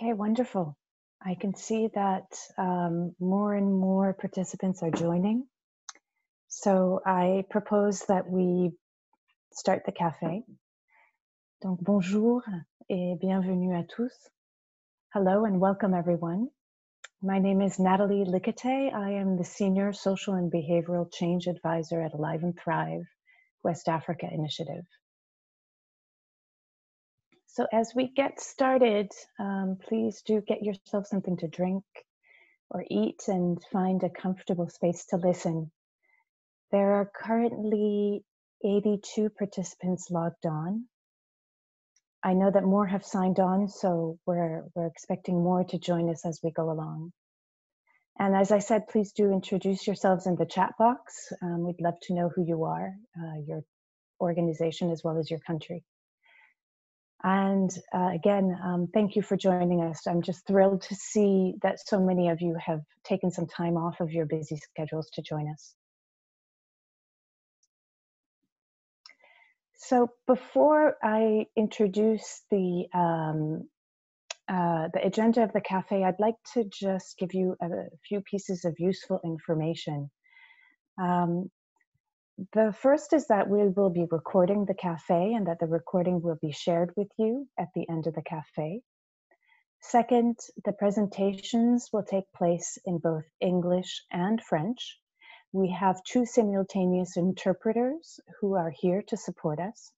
Okay, wonderful. I can see that um, more and more participants are joining. So I propose that we start the café. Donc bonjour et bienvenue à tous. Hello and welcome everyone. My name is Natalie Likate. I am the Senior Social and Behavioral Change Advisor at Alive and Thrive West Africa Initiative. So as we get started, um, please do get yourself something to drink or eat and find a comfortable space to listen. There are currently 82 participants logged on. I know that more have signed on, so we're, we're expecting more to join us as we go along. And as I said, please do introduce yourselves in the chat box. Um, we'd love to know who you are, uh, your organization, as well as your country. And uh, again, um, thank you for joining us. I'm just thrilled to see that so many of you have taken some time off of your busy schedules to join us. So before I introduce the um, uh, the agenda of the cafe, I'd like to just give you a, few pieces of useful information. Um, the first is that we will be recording the cafe and that the recording will be shared with you at the end of the cafe. Second, the presentations will take place in both English and French. We have two simultaneous interpreters who are here to support us.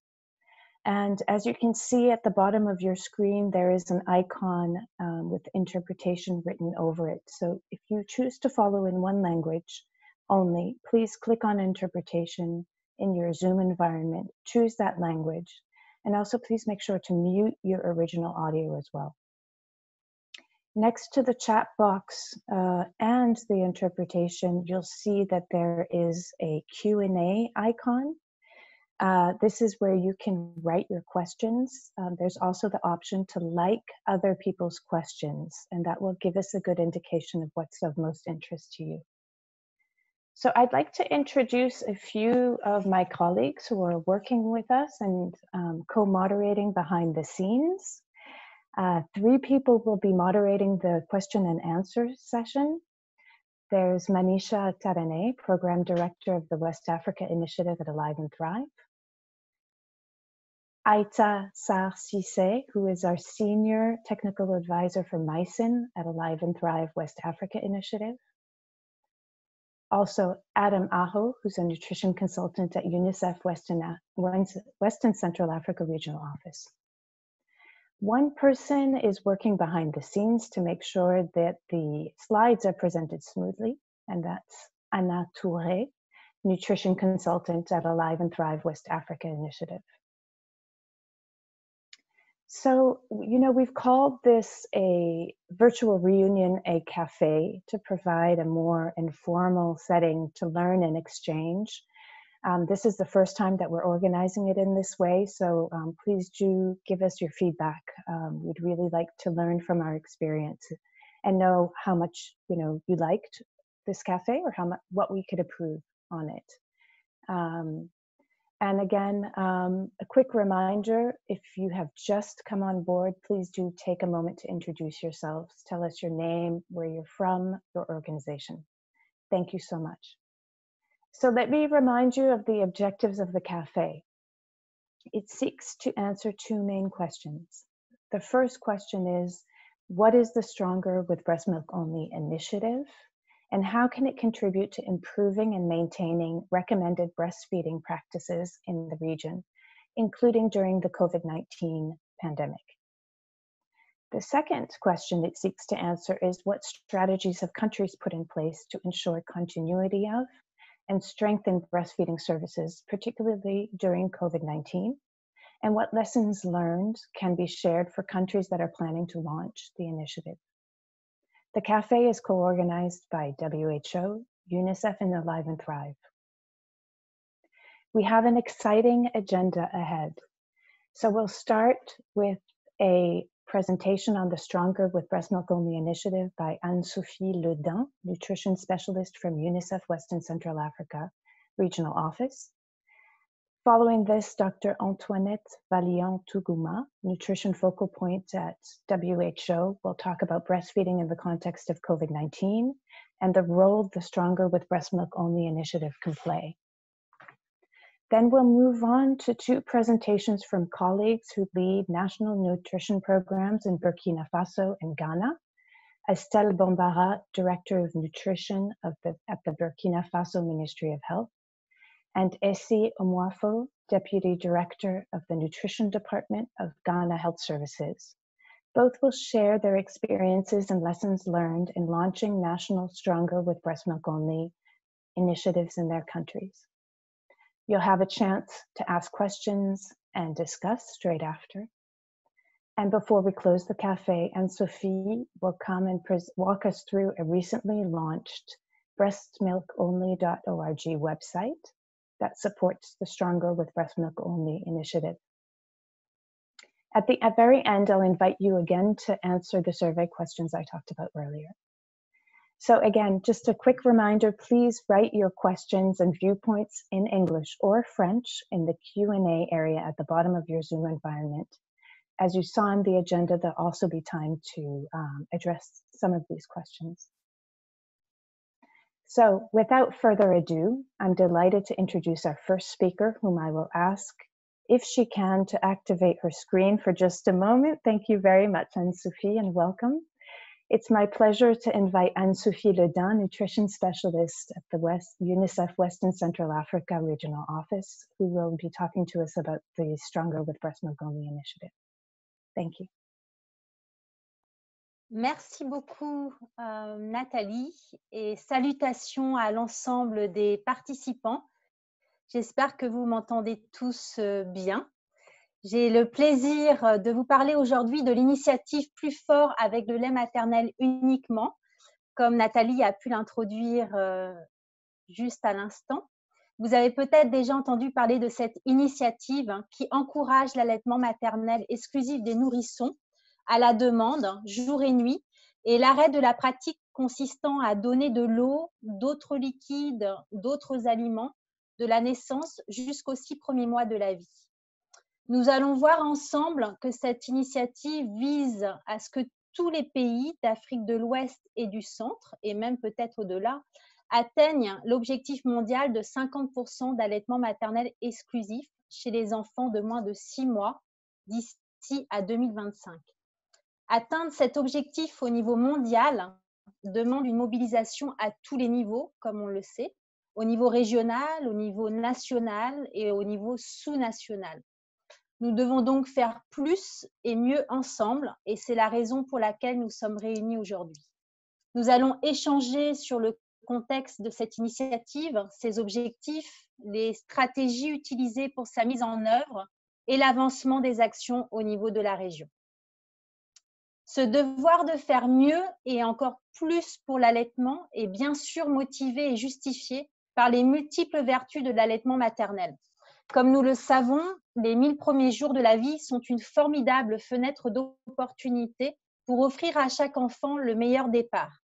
And as you can see at the bottom of your screen, there is an icon um, with interpretation written over it. So if you choose to follow in one language, only, please click on interpretation in your Zoom environment, choose that language, and also please make sure to mute your original audio as well. Next to the chat box uh, and the interpretation, you'll see that there is a Q&A icon. Uh, this is where you can write your questions. Um, there's also the option to like other people's questions, and that will give us a good indication of what's of most interest to you. So I'd like to introduce a few of my colleagues who are working with us and um, co-moderating behind the scenes. Uh, three people will be moderating the question and answer session. There's Manisha Tarane, Program Director of the West Africa Initiative at Alive and Thrive. Aita Sar Sise, who is our Senior Technical Advisor for MySIN at Alive and Thrive West Africa Initiative also Adam Aho, who's a nutrition consultant at UNICEF Western, uh, Western Central Africa Regional Office. One person is working behind the scenes to make sure that the slides are presented smoothly, and that's Anna Touré, nutrition consultant at Alive and Thrive West Africa Initiative. So, you know, we've called this a virtual reunion, a cafe, to provide a more informal setting to learn and exchange. Um, this is the first time that we're organizing it in this way, so um, please do give us your feedback. Um, we'd really like to learn from our experience and know how much you know you liked this cafe or how much what we could improve on it. And again, um, a quick reminder, if you have just come on board, please do take a moment to introduce yourselves. Tell us your name, where you're from, your organization. Thank you so much. So let me remind you of the objectives of the cafe. It seeks to answer two main questions. The first question is, what is the Stronger with Breast Milk Only initiative? And how can it contribute to improving and maintaining recommended breastfeeding practices in the region, including during the COVID 19 pandemic? The second question it seeks to answer is what strategies have countries put in place to ensure continuity of and strengthen breastfeeding services, particularly during COVID 19? And what lessons learned can be shared for countries that are planning to launch the initiative? The cafe is co-organized by WHO, UNICEF, and Alive and Thrive. We have an exciting agenda ahead. So we'll start with a presentation on the Stronger with Breast Milk Only initiative by Anne-Sophie Ledin, nutrition specialist from UNICEF Western Central Africa Regional Office. Following this, Dr. Antoinette Valiant Tuguma, nutrition focal point at WHO, will talk about breastfeeding in the context of COVID 19 and the role the Stronger with Breast Milk Only initiative can play. Then we'll move on to two presentations from colleagues who lead national nutrition programs in Burkina Faso and Ghana. Estelle Bombara, Director of Nutrition of the, at the Burkina Faso Ministry of Health, and Essie Omwafo, Deputy Director of the Nutrition Department of Ghana Health Services. Both will share their experiences and lessons learned in launching national Stronger with Breast Milk Only initiatives in their countries. You'll have a chance to ask questions and discuss straight after. And before we close the cafe, Anne Sophie will come and walk us through a recently launched breastmilkonly.org website that supports the Stronger with Breast Milk Only initiative. At the at very end, I'll invite you again to answer the survey questions I talked about earlier. So again, just a quick reminder, please write your questions and viewpoints in English or French in the Q&A area at the bottom of your Zoom environment. As you saw in the agenda, there'll also be time to um, address some of these questions. So without further ado, I'm delighted to introduce our first speaker, whom I will ask if she can to activate her screen for just a moment. Thank you very much, Anne-Sophie, and welcome. It's my pleasure to invite Anne-Sophie Ledin, nutrition specialist at the West, UNICEF Western Central Africa Regional Office, who will be talking to us about the Stronger with Breast Only initiative. Thank you. Merci beaucoup, euh, Nathalie, et salutations à l'ensemble des participants. J'espère que vous m'entendez tous euh, bien. J'ai le plaisir de vous parler aujourd'hui de l'initiative Plus fort avec le lait maternel uniquement, comme Nathalie a pu l'introduire euh, juste à l'instant. Vous avez peut-être déjà entendu parler de cette initiative hein, qui encourage l'allaitement maternel exclusif des nourrissons à la demande, jour et nuit, et l'arrêt de la pratique consistant à donner de l'eau, d'autres liquides, d'autres aliments de la naissance jusqu'aux six premiers mois de la vie. Nous allons voir ensemble que cette initiative vise à ce que tous les pays d'Afrique de l'Ouest et du Centre, et même peut-être au-delà, atteignent l'objectif mondial de 50% d'allaitement maternel exclusif chez les enfants de moins de six mois d'ici à 2025. Atteindre cet objectif au niveau mondial demande une mobilisation à tous les niveaux, comme on le sait, au niveau régional, au niveau national et au niveau sous-national. Nous devons donc faire plus et mieux ensemble et c'est la raison pour laquelle nous sommes réunis aujourd'hui. Nous allons échanger sur le contexte de cette initiative, ses objectifs, les stratégies utilisées pour sa mise en œuvre et l'avancement des actions au niveau de la région. Ce devoir de faire mieux et encore plus pour l'allaitement est bien sûr motivé et justifié par les multiples vertus de l'allaitement maternel. Comme nous le savons, les mille premiers jours de la vie sont une formidable fenêtre d'opportunité pour offrir à chaque enfant le meilleur départ.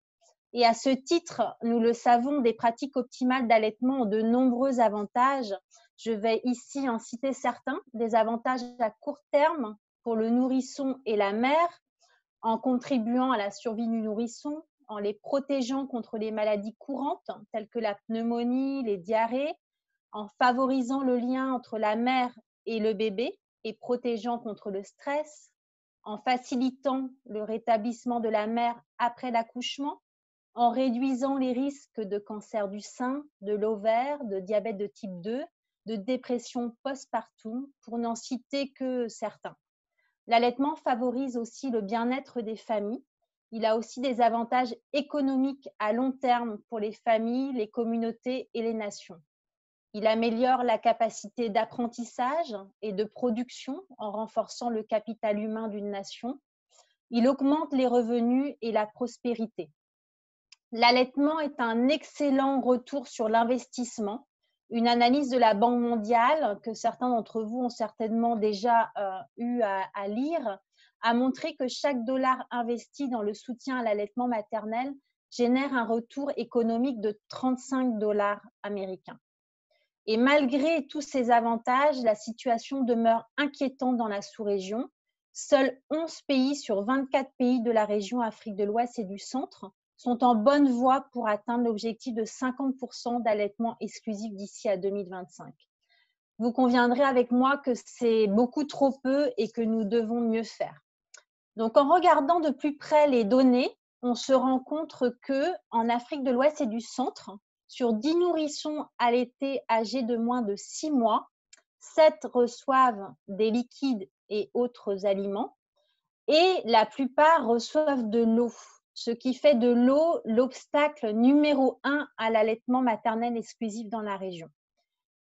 Et à ce titre, nous le savons, des pratiques optimales d'allaitement ont de nombreux avantages. Je vais ici en citer certains, des avantages à court terme pour le nourrisson et la mère, en contribuant à la survie du nourrisson, en les protégeant contre les maladies courantes telles que la pneumonie, les diarrhées, en favorisant le lien entre la mère et le bébé et protégeant contre le stress, en facilitant le rétablissement de la mère après l'accouchement, en réduisant les risques de cancer du sein, de l'ovaire, de diabète de type 2, de dépression postpartum, pour n'en citer que certains. L'allaitement favorise aussi le bien-être des familles. Il a aussi des avantages économiques à long terme pour les familles, les communautés et les nations. Il améliore la capacité d'apprentissage et de production en renforçant le capital humain d'une nation. Il augmente les revenus et la prospérité. L'allaitement est un excellent retour sur l'investissement une analyse de la Banque mondiale que certains d'entre vous ont certainement déjà euh, eu à, lire a montré que chaque dollar investi dans le soutien à l'allaitement maternel génère un retour économique de 35 dollars américains. Et malgré tous ces avantages, la situation demeure inquiétante dans la sous-région. Seuls 11 pays sur 24 pays de la région Afrique de l'Ouest et du Centre sont en bonne voie pour atteindre l'objectif de 50% d'allaitement exclusif d'ici à 2025. Vous conviendrez avec moi que c'est beaucoup trop peu et que nous devons mieux faire. Donc, en regardant de plus près les données, on se rend compte que en Afrique de l'Ouest et du Centre, sur 10 nourrissons allaités âgés de moins de 6 mois, 7 reçoivent des liquides et autres aliments et la plupart reçoivent de l'eau ce qui fait de l'eau l'obstacle numéro un à l'allaitement maternel exclusif dans la région.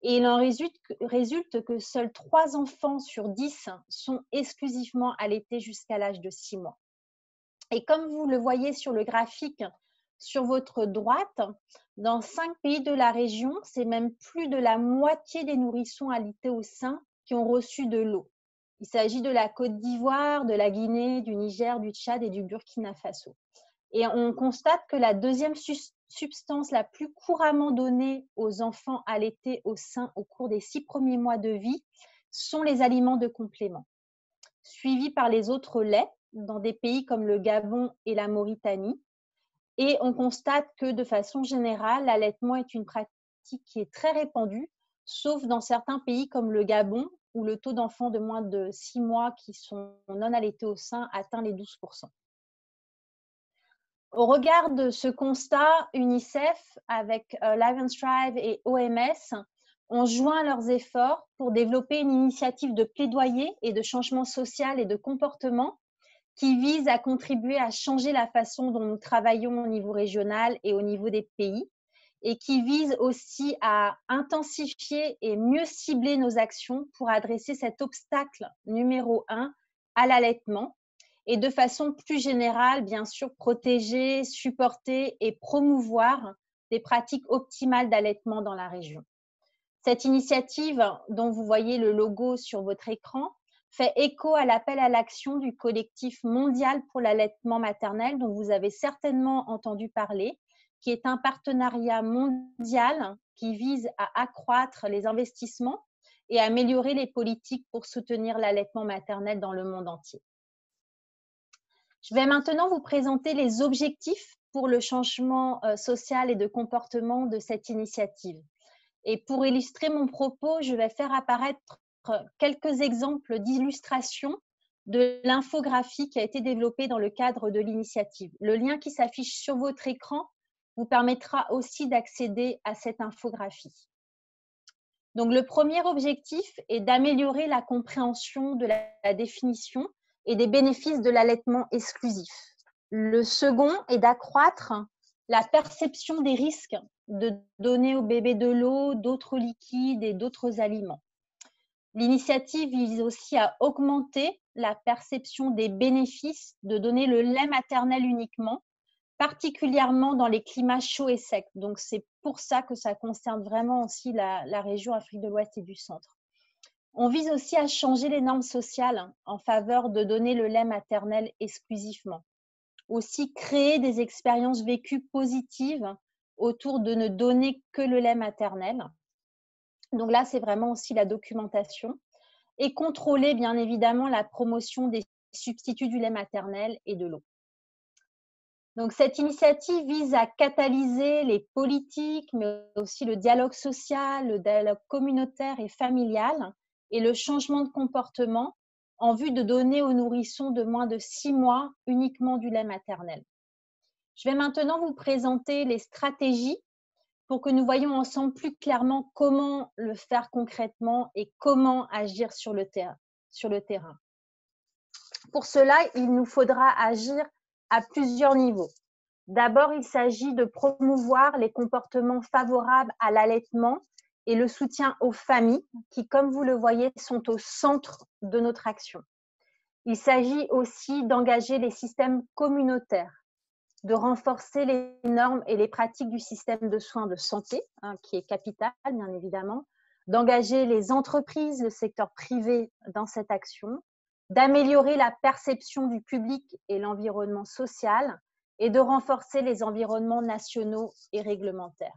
Et il en résulte, que seuls trois enfants sur 10 sont exclusivement allaités jusqu'à l'âge de 6 mois. Et comme vous le voyez sur le graphique sur votre droite, dans cinq pays de la région, c'est même plus de la moitié des nourrissons allaités au sein qui ont reçu de l'eau. Il s'agit de la Côte d'Ivoire, de la Guinée, du Niger, du Tchad et du Burkina Faso. Et on constate que la deuxième substance la plus couramment donnée aux enfants allaités au sein au cours des six premiers mois de vie sont les aliments de complément, suivis par les autres laits dans des pays comme le Gabon et la Mauritanie. Et on constate que de façon générale, l'allaitement est une pratique qui est très répandue, sauf dans certains pays comme le Gabon, où le taux d'enfants de moins de six mois qui sont non allaités au sein atteint les 12%. Au regard de ce constat, UNICEF, avec euh, Live and Strive et OMS, ont joint leurs efforts pour développer une initiative de plaidoyer et de changement social et de comportement qui vise à contribuer à changer la façon dont nous travaillons au niveau régional et au niveau des pays et qui vise aussi à intensifier et mieux cibler nos actions pour adresser cet obstacle numéro un à l'allaitement et de façon plus générale, bien sûr, protéger, supporter et promouvoir des pratiques optimales d'allaitement dans la région. Cette initiative, dont vous voyez le logo sur votre écran, fait écho à l'appel à l'action du collectif mondial pour l'allaitement maternel, dont vous avez certainement entendu parler, qui est un partenariat mondial qui vise à accroître les investissements et améliorer les politiques pour soutenir l'allaitement maternel dans le monde entier. Je vais maintenant vous présenter les objectifs pour le changement euh, social et de comportement de cette initiative. Et pour illustrer mon propos, je vais faire apparaître euh, quelques exemples d'illustration de l'infographie qui a été développée dans le cadre de l'initiative. Le lien qui s'affiche sur votre écran vous permettra aussi d'accéder à cette infographie. Donc, le premier objectif est d'améliorer la compréhension de la définition et des bénéfices de l'allaitement exclusif. Le second est d'accroître la perception des risques de donner au bébé de l'eau, d'autres liquides et d'autres aliments. L'initiative vise aussi à augmenter la perception des bénéfices de donner le lait maternel uniquement, particulièrement dans les climats chauds et secs. Donc c'est pour ça que ça concerne vraiment aussi la, la région Afrique de l'Ouest et du Centre. On vise aussi à changer les normes sociales en faveur de donner le lait maternel exclusivement. Aussi créer des expériences vécues positives autour de ne donner que le lait maternel. Donc là, c'est vraiment aussi la documentation. Et contrôler bien évidemment la promotion des substituts du lait maternel et de l'eau. Donc cette initiative vise à catalyser les politiques, mais aussi le dialogue social, le dialogue communautaire et familial et le changement de comportement en vue de donner aux nourrissons de moins de six mois uniquement du lait maternel. Je vais maintenant vous présenter les stratégies pour que nous voyions ensemble plus clairement comment le faire concrètement et comment agir sur le, sur le terrain. Pour cela, il nous faudra agir à plusieurs niveaux. D'abord, il s'agit de promouvoir les comportements favorables à l'allaitement et le soutien aux familles qui, comme vous le voyez, sont au centre de notre action. Il s'agit aussi d'engager les systèmes communautaires, de renforcer les normes et les pratiques du système de soins de santé, hein, qui est capital, bien évidemment, d'engager les entreprises, le secteur privé dans cette action, d'améliorer la perception du public et l'environnement social et de renforcer les environnements nationaux et réglementaires.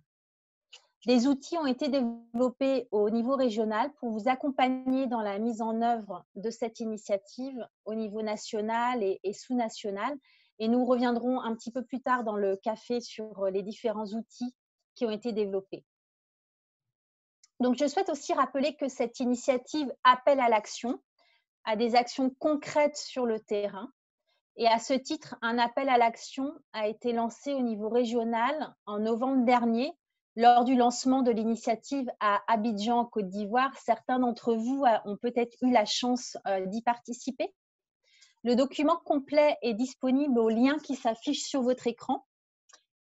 Des outils ont été développés au niveau régional pour vous accompagner dans la mise en œuvre de cette initiative au niveau national et, sous-national. Et nous reviendrons un petit peu plus tard dans le café sur les différents outils qui ont été développés. Donc, je souhaite aussi rappeler que cette initiative appelle à l'action, à des actions concrètes sur le terrain. Et à ce titre, un appel à l'action a été lancé au niveau régional en novembre dernier lors du lancement de l'initiative à Abidjan, en Côte d'Ivoire, certains d'entre vous ont peut-être eu la chance euh, d'y participer. Le document complet est disponible au lien qui s'affiche sur votre écran.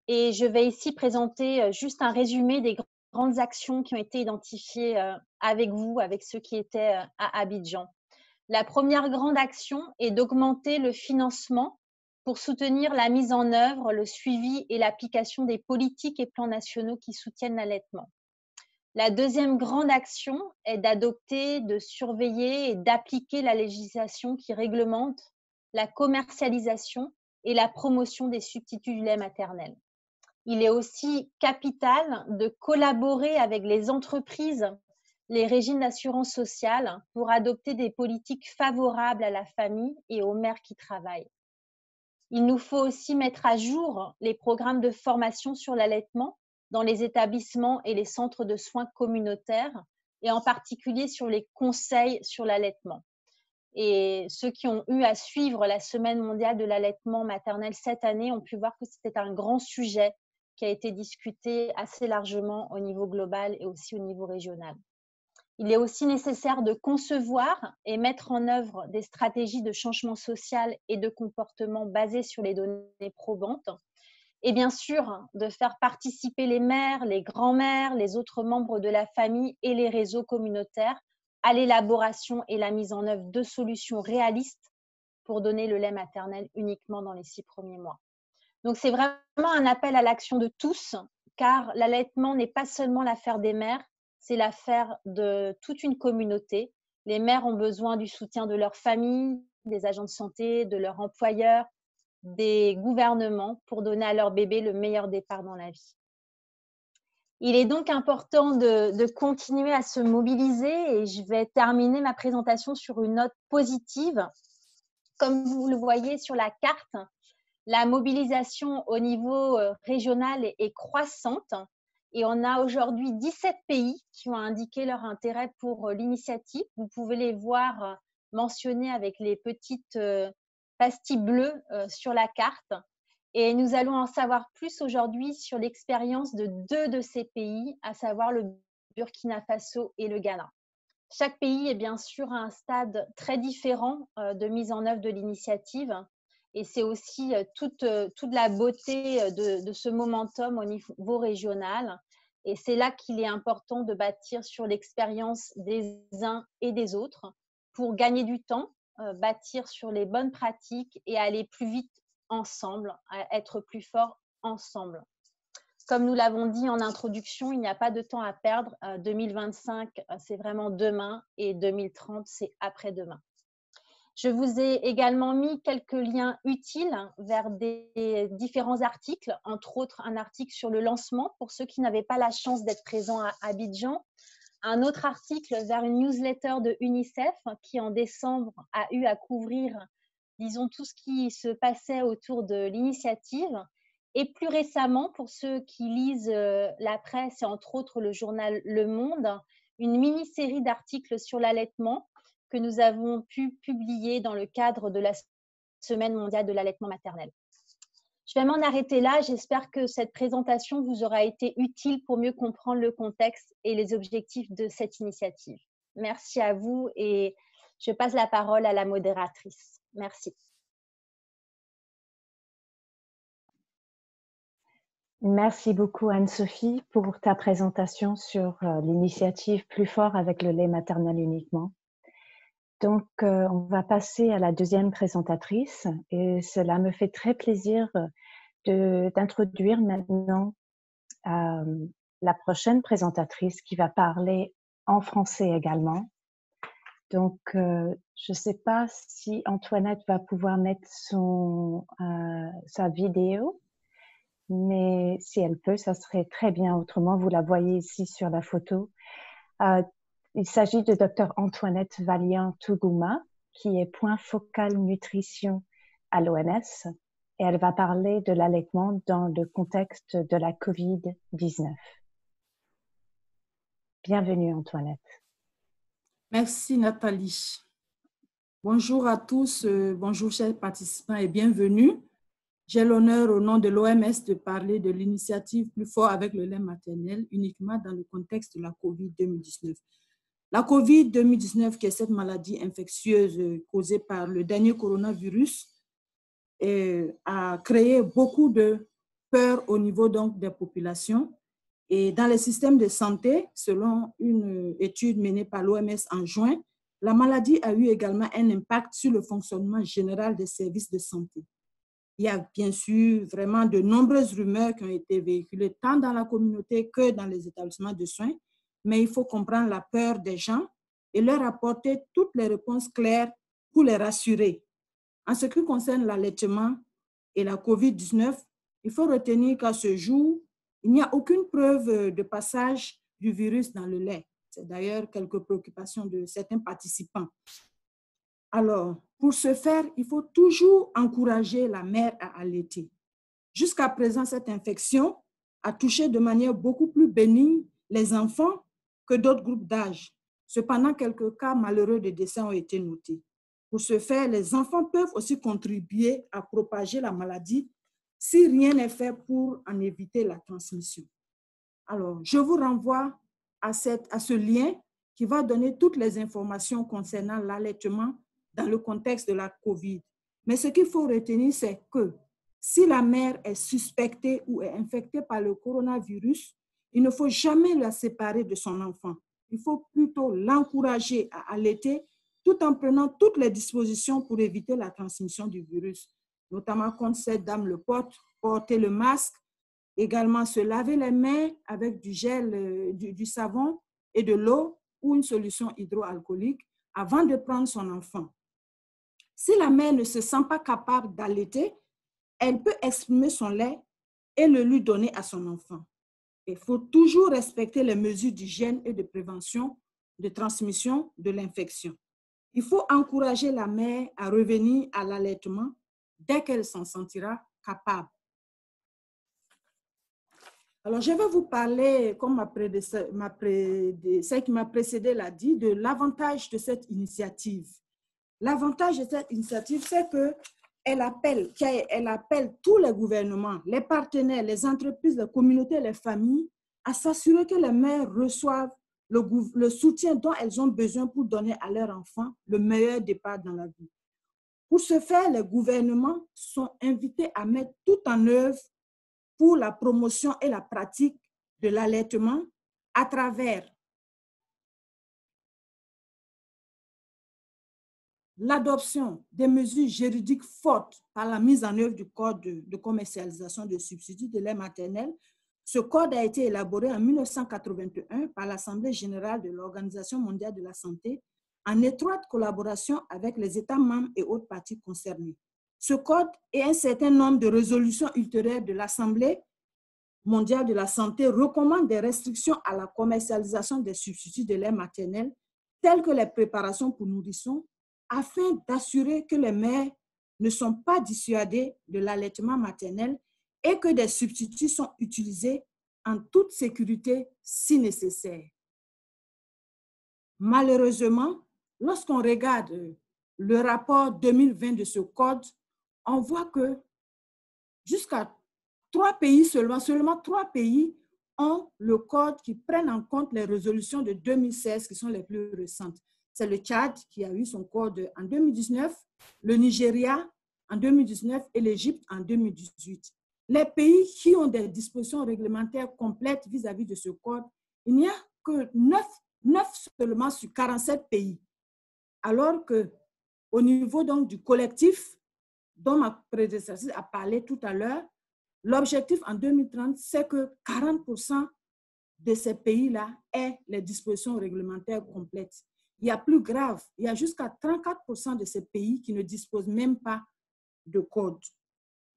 Et je vais ici présenter euh, juste un résumé des grandes actions qui ont été identifiées euh, avec vous, avec ceux qui étaient à Abidjan. La première grande action est d'augmenter le financement pour soutenir la mise en œuvre, le suivi et l'application des politiques et plans nationaux qui soutiennent l'allaitement. La deuxième grande action est d'adopter, de surveiller et d'appliquer la législation qui réglemente la commercialisation et la promotion des substituts du lait maternel. Il est aussi capital de collaborer avec les entreprises, les régimes d'assurance sociale pour adopter des politiques favorables à la famille et aux mères qui travaillent. Il nous faut aussi mettre à jour les programmes de formation sur l'allaitement dans les établissements et les centres de soins communautaires et en particulier sur les conseils sur l'allaitement. Et ceux qui ont eu à suivre la Semaine mondiale de l'allaitement maternel cette année ont pu voir que c'était un grand sujet qui a été discuté assez largement au niveau global et aussi au niveau régional. Il est aussi nécessaire de concevoir et mettre en œuvre des stratégies de changement social et de comportement basées sur les données probantes. Et bien sûr, de faire participer les mères, les grands-mères, les autres membres de la famille et les réseaux communautaires à l'élaboration et la mise en œuvre de solutions réalistes pour donner le lait maternel uniquement dans les six premiers mois. Donc c'est vraiment un appel à l'action de tous, car l'allaitement n'est pas seulement l'affaire des mères, c'est l'affaire de toute une communauté. Les mères ont besoin du soutien de leur famille, des agents de santé, de leur employeur, des gouvernements pour donner à leur bébé le meilleur départ dans la vie. Il est donc important de, continuer à se mobiliser et je vais terminer ma présentation sur une note positive. Comme vous le voyez sur la carte, la mobilisation au niveau euh, régional est croissante et on a aujourd'hui 17 pays qui ont indiqué leur intérêt pour euh, l'initiative. Vous pouvez les voir euh, mentionnés avec les petites euh, pastilles bleues sur la carte. Et nous allons en savoir plus aujourd'hui sur l'expérience de deux de ces pays, à savoir le Burkina Faso et le Ghana. Chaque pays est bien sûr à un stade très différent de mise en œuvre de l'initiative. Et c'est aussi toute, toute la beauté de, de, ce momentum au niveau régional. Et c'est là qu'il est important de bâtir sur l'expérience des uns et des autres pour gagner du temps, bâtir sur les bonnes pratiques et aller plus vite ensemble, être plus fort ensemble. Comme nous l'avons dit en introduction, il n'y a pas de temps à perdre. 2025, c'est vraiment demain et 2030, c'est après-demain. Je vous ai également mis quelques liens utiles vers différents articles, entre autres un article sur le lancement pour ceux qui n'avaient pas la chance d'être présents à Abidjan, un autre article vers une newsletter de UNICEF qui en décembre a eu à couvrir, disons, tout ce qui se passait autour de l'initiative. Et plus récemment, pour ceux qui lisent euh, la presse et entre autres le journal Le Monde, une mini-série d'articles sur l'allaitement que nous avons pu publier dans le cadre de la Semaine mondiale de l'allaitement maternel. Je vais m'en arrêter là. J'espère que cette présentation vous aura été utile pour mieux comprendre le contexte et les objectifs de cette initiative. Merci à vous et je passe la parole à la modératrice. Merci. Merci beaucoup Anne-Sophie pour ta présentation sur euh, l'initiative Plus fort avec le lait maternel uniquement. Donc, euh, on va passer à la deuxième présentatrice et cela me fait très plaisir d'introduire maintenant euh, la prochaine présentatrice qui va parler en français également. Donc, euh, je ne sais pas si Antoinette va pouvoir mettre son, sa vidéo. mais si elle peut, ça serait très bien. Autrement, vous la voyez ici sur la photo. Euh, il s'agit de Dr Antoinette Valiant-Tougouma, qui est point focal nutrition à l'OMS, et elle va parler de l'allaitement dans le contexte de la COVID-19. Bienvenue, Antoinette. Merci, Nathalie. Bonjour à tous, euh, bonjour chers participants et bienvenue. J'ai l'honneur au nom de l'OMS de parler de l'initiative Plus fort avec le lait maternel uniquement dans le contexte de la COVID-2019. La COVID-2019, qui est cette maladie infectieuse causée par le dernier coronavirus, a créé beaucoup de peur au niveau donc des populations. Et dans les systèmes de santé, selon une étude menée par l'OMS en juin, la maladie a eu également un impact sur le fonctionnement général des services de santé. Il y a bien sûr vraiment de nombreuses rumeurs qui ont été véhiculées tant dans la communauté que dans les établissements de soins, mais il faut comprendre la peur des gens et leur apporter toutes les réponses claires pour les rassurer. En ce qui concerne l'allaitement et la COVID-19, il faut retenir qu'à ce jour, il n'y a aucune preuve de passage du virus dans le lait. C'est d'ailleurs quelques préoccupations de certains participants. Alors, pour ce faire, il faut toujours encourager la mère à allaiter. Jusqu'à présent, cette infection a touché de manière beaucoup plus bénigne les enfants que d'autres groupes d'âge. Cependant, quelques cas malheureux de décès ont été notés. Pour ce faire, les enfants peuvent aussi contribuer à propager la maladie si rien n'est fait pour en éviter la transmission. Alors, je vous renvoie à, à ce lien qui va donner toutes les informations concernant l'allaitement dans le contexte de la COVID. Mais ce qu'il faut retenir, c'est que si la mère est suspectée ou est infectée par le coronavirus, il ne faut jamais la séparer de son enfant. Il faut plutôt l'encourager à allaiter tout en prenant toutes les dispositions pour éviter la transmission du virus, notamment quand cette dame le porte, porter le masque, Également, se laver les mains avec du gel, euh, du, savon et de l'eau ou une solution hydroalcoolique avant de prendre son enfant. Si la mère ne se sent pas capable d'allaiter, elle peut exprimer son lait et le lui donner à son enfant. Il faut toujours respecter les mesures d'hygiène et de prévention de transmission de l'infection. Il faut encourager la mère à revenir à l'allaitement dès qu'elle s'en sentira capable. Alors, je vais vous parler, comme ma ma celle qui m'a précédé l'a dit, de l'avantage de cette initiative. L'avantage de cette initiative, c'est que elle appelle, elle appelle tous les gouvernements, les partenaires, les entreprises, les communautés, les familles à s'assurer que les mères reçoivent le, le, soutien dont elles ont besoin pour donner à leurs enfants le meilleur départ dans la vie. Pour ce faire, les gouvernements sont invités à mettre tout en œuvre pour la promotion et la pratique de l'allaitement à travers l'adoption des mesures juridiques fortes par la mise en œuvre du Code de, commercialisation de subsides de lait maternel. Ce code a été élaboré en 1981 par l'Assemblée générale de l'Organisation mondiale de la santé en étroite collaboration avec les États membres et autres parties concernées. Ce code et un certain nombre de résolutions ultérieures de l'Assemblée mondiale de la santé recommandent des restrictions à la commercialisation des substituts de lait maternel, tels que les préparations pour nourrissons, afin d'assurer que les mères ne sont pas dissuadées de l'allaitement maternel et que des substituts sont utilisés en toute sécurité si nécessaire. Malheureusement, lorsqu'on regarde le rapport 2020 de ce code, on voit que jusqu'à trois pays seulement, seulement trois pays ont le code qui prennent en compte les résolutions de 2016 qui sont les plus récentes. C'est le Tchad qui a eu son code en 2019, le Nigeria en 2019 et l'Égypte en 2018. Les pays qui ont des dispositions réglementaires complètes vis-à-vis de ce code, il n'y a que 9, 9 seulement sur 47 pays. Alors que au niveau donc du collectif, dont ma prédécesseur a parlé tout à l'heure, l'objectif en 2030, c'est que 40% de ces pays-là aient les dispositions réglementaires complètes. Il y a plus grave, il y a jusqu'à 34% de ces pays qui ne disposent même pas de code.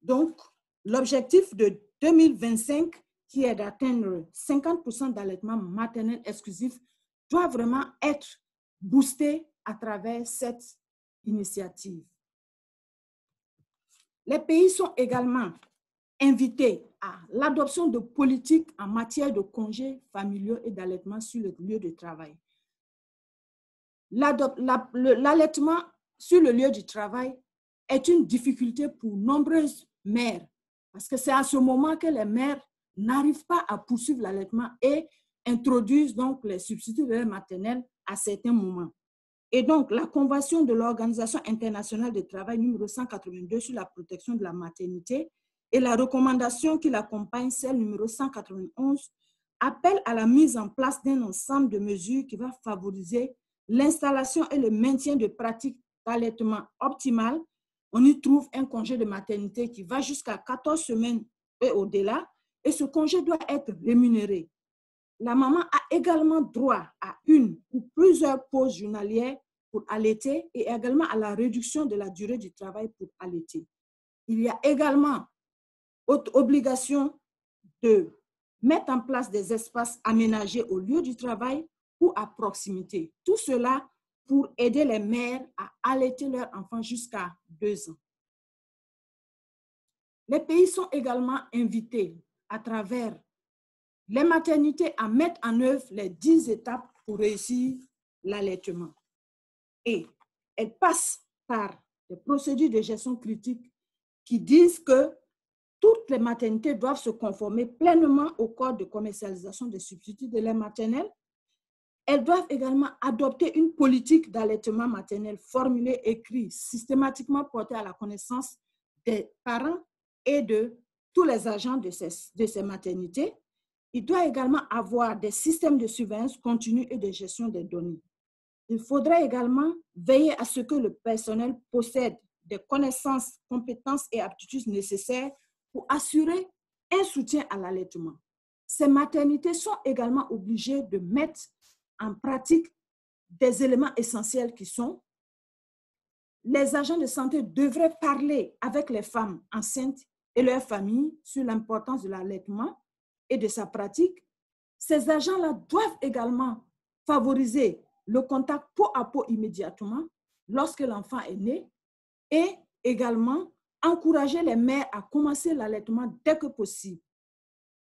Donc, l'objectif de 2025, qui est d'atteindre 50% d'allaitement maternel exclusif, doit vraiment être boosté à travers cette initiative. Les pays sont également invités à l'adoption de politiques en matière de congés familiaux et d'allaitement sur le lieu de travail. L'allaitement sur le lieu du travail est une difficulté pour nombreuses mères parce que c'est à ce moment que les mères n'arrivent pas à poursuivre l'allaitement et introduisent donc les substituts de maternelle à certains moments. Et donc, la Convention de l'Organisation internationale du travail numéro 182 sur la protection de la maternité et la recommandation qui l'accompagne, celle numéro 191, appellent à la mise en place d'un ensemble de mesures qui va favoriser l'installation et le maintien de pratiques d'allaitement optimales. On y trouve un congé de maternité qui va jusqu'à 14 semaines et au-delà, et ce congé doit être rémunéré la maman a également droit à une ou plusieurs pauses journalières pour allaiter et également à la réduction de la durée du travail pour allaiter. Il y a également obligation de mettre en place des espaces aménagés au lieu du travail ou à proximité. Tout cela pour aider les mères à allaiter leurs enfants jusqu'à deux ans. Les pays sont également invités à travers les maternités à mettre en œuvre les 10 étapes pour réussir l'allaitement. Et elles passent par des procédures de gestion critique qui disent que toutes les maternités doivent se conformer pleinement au code de commercialisation des substituts de lait maternel. Elles doivent également adopter une politique d'allaitement maternel formulée, écrite, systématiquement portée à la connaissance des parents et de tous les agents de ces, maternités il doit également avoir des systèmes de surveillance continue et de gestion des données. Il faudrait également veiller à ce que le personnel possède des connaissances, compétences et aptitudes nécessaires pour assurer un soutien à l'allaitement. Ces maternités sont également obligées de mettre en pratique des éléments essentiels qui sont les agents de santé devraient parler avec les femmes enceintes et leurs familles sur l'importance de l'allaitement et de sa pratique, ces agents-là doivent également favoriser le contact peau à peau immédiatement lorsque l'enfant est né et également encourager les mères à commencer l'allaitement dès que possible.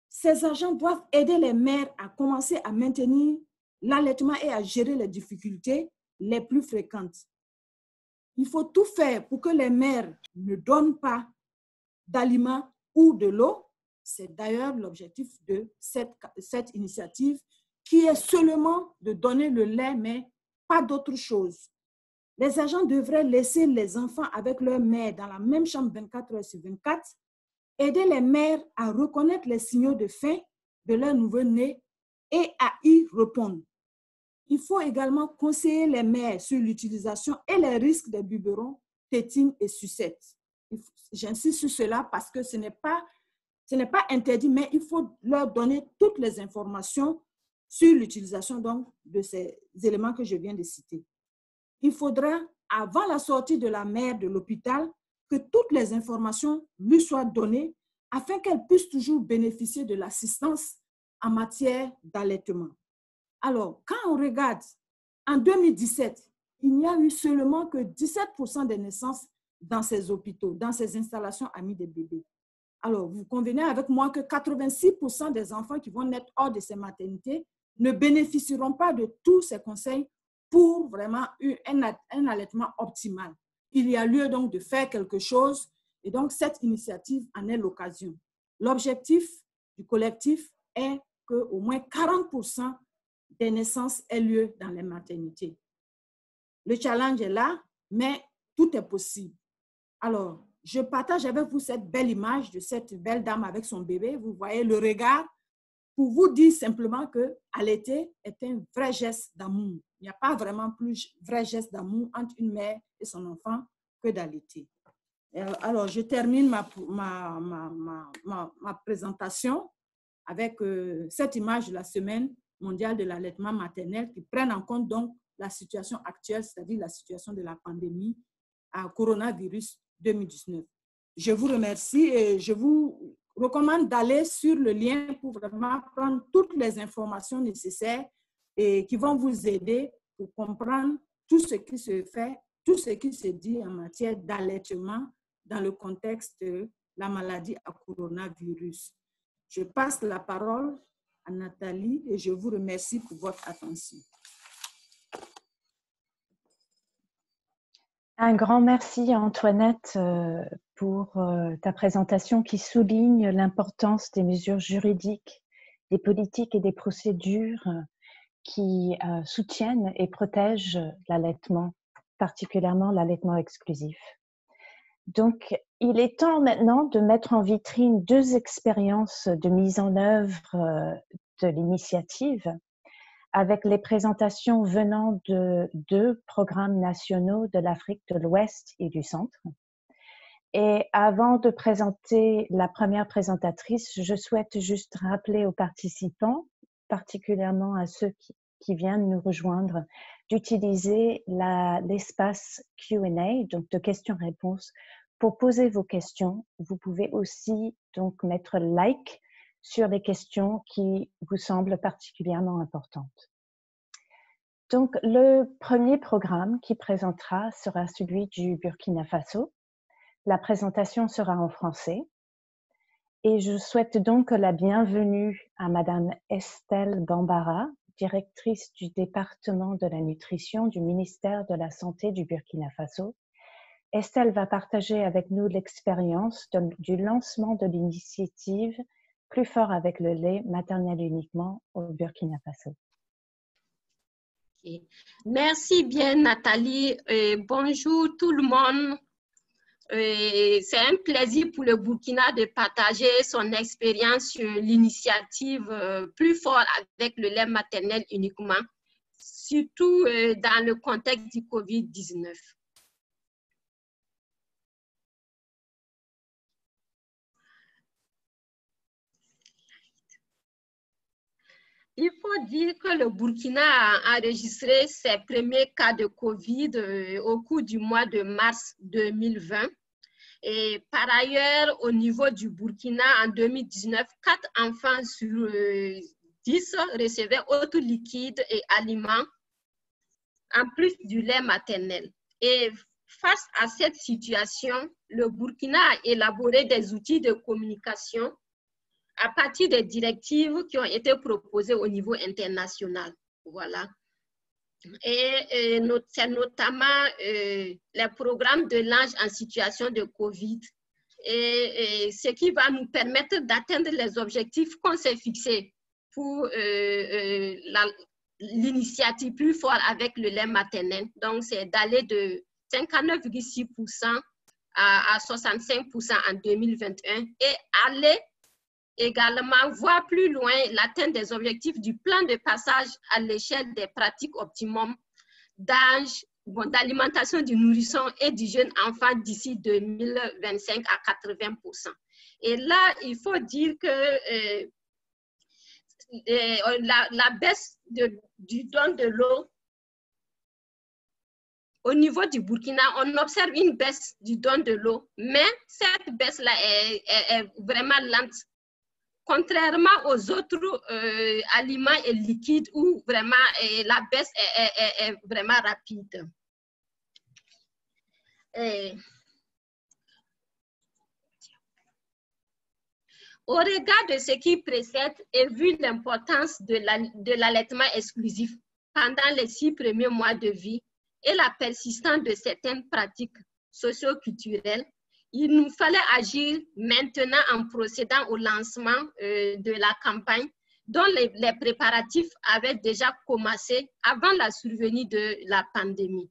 Ces agents doivent aider les mères à commencer à maintenir l'allaitement et à gérer les difficultés les plus fréquentes. Il faut tout faire pour que les mères ne donnent pas d'aliments ou de l'eau c'est d'ailleurs l'objectif de cette, cette initiative qui est seulement de donner le lait, mais pas d'autre chose. Les agents devraient laisser les enfants avec leur mère dans la même chambre 24 heures sur 24, aider les mères à reconnaître les signaux de faim de leur nouveau-né et à y répondre. Il faut également conseiller les mères sur l'utilisation et les risques des biberons, tétines et sucettes. J'insiste sur cela parce que ce n'est pas pas interdit, mais il faut leur donner toutes les informations sur l'utilisation de ces éléments que je viens de citer. Il faudra, avant la sortie de la mère de l'hôpital, que toutes les informations lui soient données afin qu'elle puisse toujours bénéficier de l'assistance en matière d'allaitement. Alors, quand on regarde, en 2017, il n'y a eu seulement que 17% des naissances dans ces hôpitaux, dans ces installations amies des bébés. Alors, vous convenez avec moi que 86% des enfants qui vont naître hors de ces maternités ne bénéficieront pas de tous ces conseils pour vraiment un, allaitement optimal. Il y a lieu donc de faire quelque chose et donc cette initiative en est l'occasion. L'objectif du collectif est qu'au moins 40% des naissances aient lieu dans les maternités. Le challenge est là, mais tout est possible. Alors, je partage avec vous cette belle image de cette belle dame avec son bébé. Vous voyez le regard pour vous dire simplement que allaiter est un vrai geste d'amour. Il n'y a pas vraiment plus vrai geste d'amour entre une mère et son enfant que d'allaiter. Alors, je termine ma, ma, ma, ma présentation avec euh, cette image de la semaine mondiale de l'allaitement maternel qui prenne en compte donc la situation actuelle, c'est-à-dire la situation de la pandémie à coronavirus 2019. Je vous remercie et je vous recommande d'aller sur le lien pour vraiment prendre toutes les informations nécessaires et qui vont vous aider pour comprendre tout ce qui se fait, tout ce qui se dit en matière d'allaitement dans le contexte de la maladie à coronavirus. Je passe la parole à Nathalie et je vous remercie pour votre attention. Un grand merci Antoinette euh, pour euh, ta présentation qui souligne l'importance des mesures juridiques, des politiques et des procédures qui euh, soutiennent et protègent l'allaitement, particulièrement l'allaitement exclusif. Donc, il est temps maintenant de mettre en vitrine deux expériences de mise en œuvre de l'initiative avec les présentations venant de deux programmes nationaux de l'Afrique de l'Ouest et du Centre. Et avant de présenter la première présentatrice, je souhaite juste rappeler aux participants, particulièrement à ceux qui, viennent nous rejoindre, d'utiliser l'espace Q&A, donc de questions-réponses, pour poser vos questions. Vous pouvez aussi donc mettre like sur les questions qui vous semblent particulièrement importantes. Donc, le premier programme qui présentera sera celui du Burkina Faso. La présentation sera en français. Et je souhaite donc la bienvenue à Madame Estelle Bambara, directrice du département de la nutrition du ministère de la Santé du Burkina Faso. Estelle va partager avec nous l'expérience du lancement de l'initiative plus fort avec le lait maternel uniquement au Burkina Faso. Merci bien Nathalie. et bonjour tout le monde. C'est un plaisir pour le Burkina de partager son expérience sur l'initiative euh, plus fort avec le lait maternel uniquement, surtout euh, dans le contexte du COVID-19. Il faut dire que le Burkina a enregistré ses premiers cas de COVID euh, au cours du mois de mars 2020. Et par ailleurs, au niveau du Burkina, en 2019, quatre enfants sur 10 euh, recevaient autre liquide et aliments, en plus du lait maternel. Et face à cette situation, le Burkina a élaboré des outils de communication à partir des directives qui ont été proposées au niveau international. Voilà. Et, c'est notamment euh, les programmes de l'âge en situation de COVID, et, ce qui va nous permettre d'atteindre les objectifs qu'on s'est fixés pour euh, euh, l'initiative plus forte avec le lait maternel. Donc, c'est d'aller de 59,6% à, à 65% en 2021 et aller également voir plus loin l'atteinte des objectifs du plan de passage à l'échelle des pratiques optimum d'âge, d'alimentation du nourrisson et du jeune enfant d'ici 2025 à 80 Et là, il faut dire que euh, euh, la, baisse du don de l'eau au niveau du Burkina, on observe une baisse du don de l'eau, mais cette baisse-là est, vraiment lente contrairement aux autres euh, aliments et liquides où vraiment euh, la baisse est, vraiment rapide. au regard de ce qui précède et vu l'importance de l'allaitement exclusif pendant les six premiers mois de vie et la persistance de certaines pratiques socio-culturelles, il nous fallait agir maintenant en procédant au lancement euh, de la campagne dont les, préparatifs avaient déjà commencé avant la survenue de la pandémie,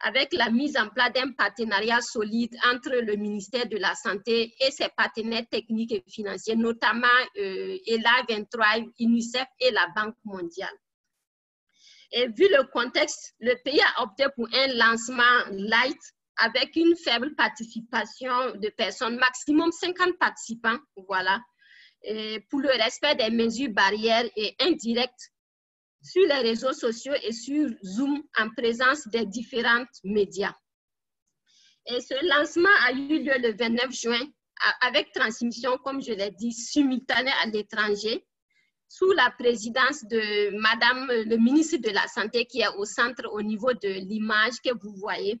avec la mise en place d'un partenariat solide entre le ministère de la Santé et ses partenaires techniques et financiers, notamment euh, ELA 23, UNICEF et la Banque mondiale. Et vu le contexte, le pays a opté pour un lancement light avec une faible participation de personnes, maximum 50 participants, voilà, pour le respect des mesures barrières et indirectes sur les réseaux sociaux et sur Zoom en présence des différents médias. Et ce lancement a eu lieu le 29 juin avec transmission, comme je l'ai dit, simultanée à l'étranger, sous la présidence de Madame le ministre de la Santé qui est au centre au niveau de l'image que vous voyez.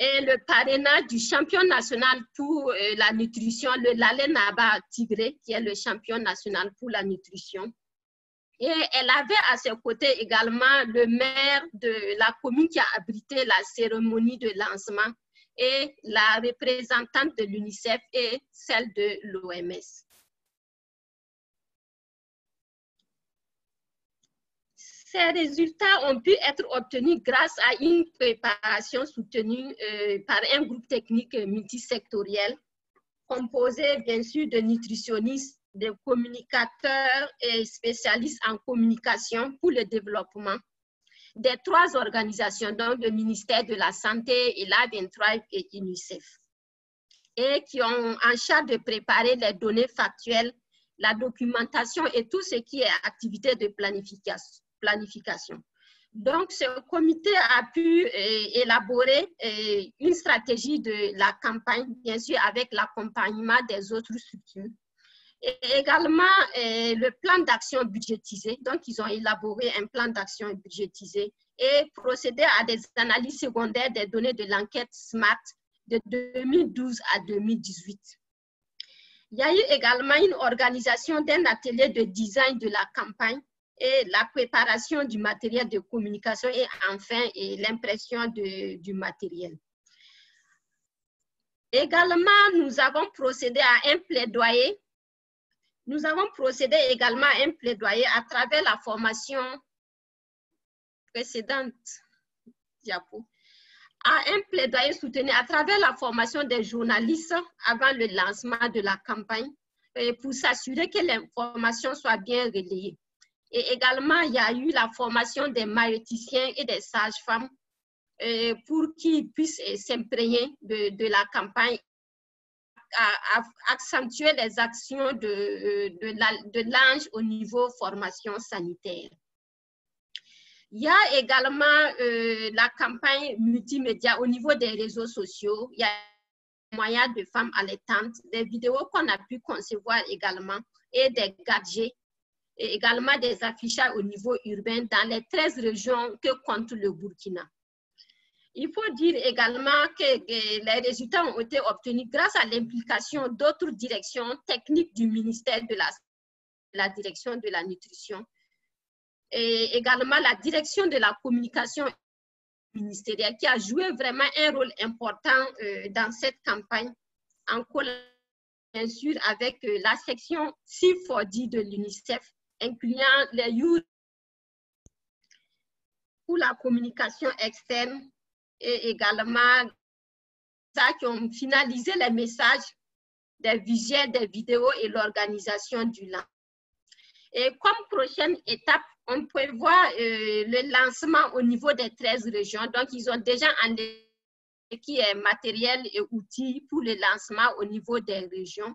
Et le parrainage du champion national pour euh, la nutrition, le Lale Naba Tigré, qui est le champion national pour la nutrition. Et elle avait à ses côtés également le maire de la commune qui a abrité la cérémonie de lancement et la représentante de l'UNICEF et celle de l'OMS. Ces résultats ont pu être obtenus grâce à une préparation soutenue euh, par un groupe technique multisectoriel composé bien sûr de nutritionnistes, de communicateurs et spécialistes en communication pour le développement des trois organisations, donc le ministère de la Santé, ELAB, Tribe et UNICEF, et qui ont en charge de préparer les données factuelles, la documentation et tout ce qui est activité de planification. Donc, ce comité a pu euh, élaborer euh, une stratégie de la campagne, bien sûr, avec l'accompagnement des autres structures et également euh, le plan d'action budgétisé. Donc, ils ont élaboré un plan d'action budgétisé et procédé à des analyses secondaires des données de l'enquête SMART de 2012 à 2018. Il y a eu également une organisation d'un atelier de design de la campagne et la préparation du matériel de communication et enfin l'impression du matériel. Également, nous avons procédé à un plaidoyer nous avons procédé également à un plaidoyer à travers la formation précédente, diapo, à un plaidoyer soutenu à travers la formation des journalistes avant le lancement de la campagne pour s'assurer que l'information soit bien relayée. Et également, il y a eu la formation des maïoticiens et des sages-femmes pour qu'ils puissent s'imprégner de, la campagne accentuer les actions de, de, l'ange au niveau formation sanitaire. Il y a également euh, la campagne multimédia au niveau des réseaux sociaux. Il y a moyens de femmes allaitantes, des vidéos qu'on a pu concevoir également et des gadgets et également des affichages au niveau urbain dans les 13 régions que compte le Burkina. Il faut dire également que les résultats ont été obtenus grâce à l'implication d'autres directions techniques du ministère de la, la direction de la nutrition et également la direction de la communication ministérielle qui a joué vraiment un rôle important euh, dans cette campagne en collaboration bien sûr avec euh, la section C4D de l'UNICEF incluant les youth pour la communication externe et également ça qui ont finalisé les messages des visuels, des vidéos et l'organisation du LAN. Et comme prochaine étape, on prévoit euh, le lancement au niveau des 13 régions. Donc, ils ont déjà un qui est matériel et outils pour le lancement au niveau des régions.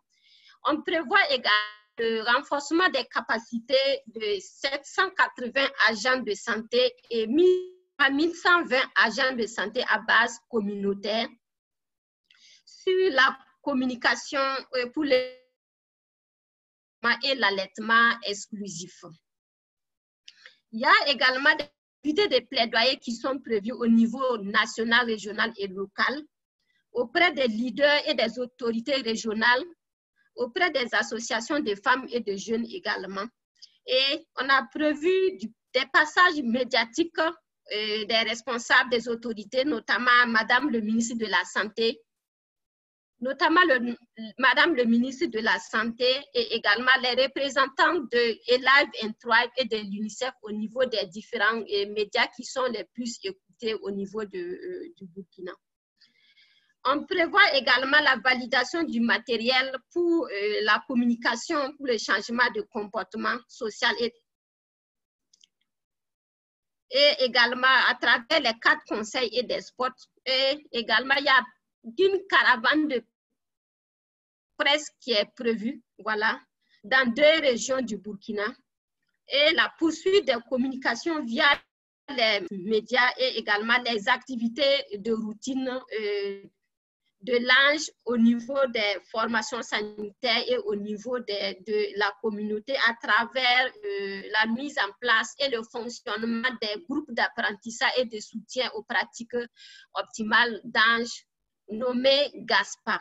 On prévoit également le renforcement des capacités de 780 agents de santé et 1000 1120 agents de santé à base communautaire sur la communication euh, pour les et l'allaitement exclusif. Il y a également des activités de plaidoyer qui sont prévues au niveau national, régional et local auprès des leaders et des autorités régionales, auprès des associations de femmes et de jeunes également. Et on a prévu des passages médiatiques euh, des responsables des autorités, notamment Madame le ministre de la Santé, notamment Madame le ministre de la Santé et également les représentants de ELIVE and Thrive et de l'UNICEF au niveau des différents euh, médias qui sont les plus écoutés au niveau de, euh, du Burkina. On prévoit également la validation du matériel pour la communication, pour le changement de comportement social et également à travers les quatre conseils et des sports. Et également, il y a une caravane de presse qui est prévue, voilà, dans deux régions du Burkina. Et la poursuite des communications via les médias et également les activités de routine euh, de l'âge au niveau des formations sanitaires et au niveau de, la communauté à travers euh, la mise en place et le fonctionnement des groupes d'apprentissage et de soutien aux pratiques optimales d'âge nommés GASPA.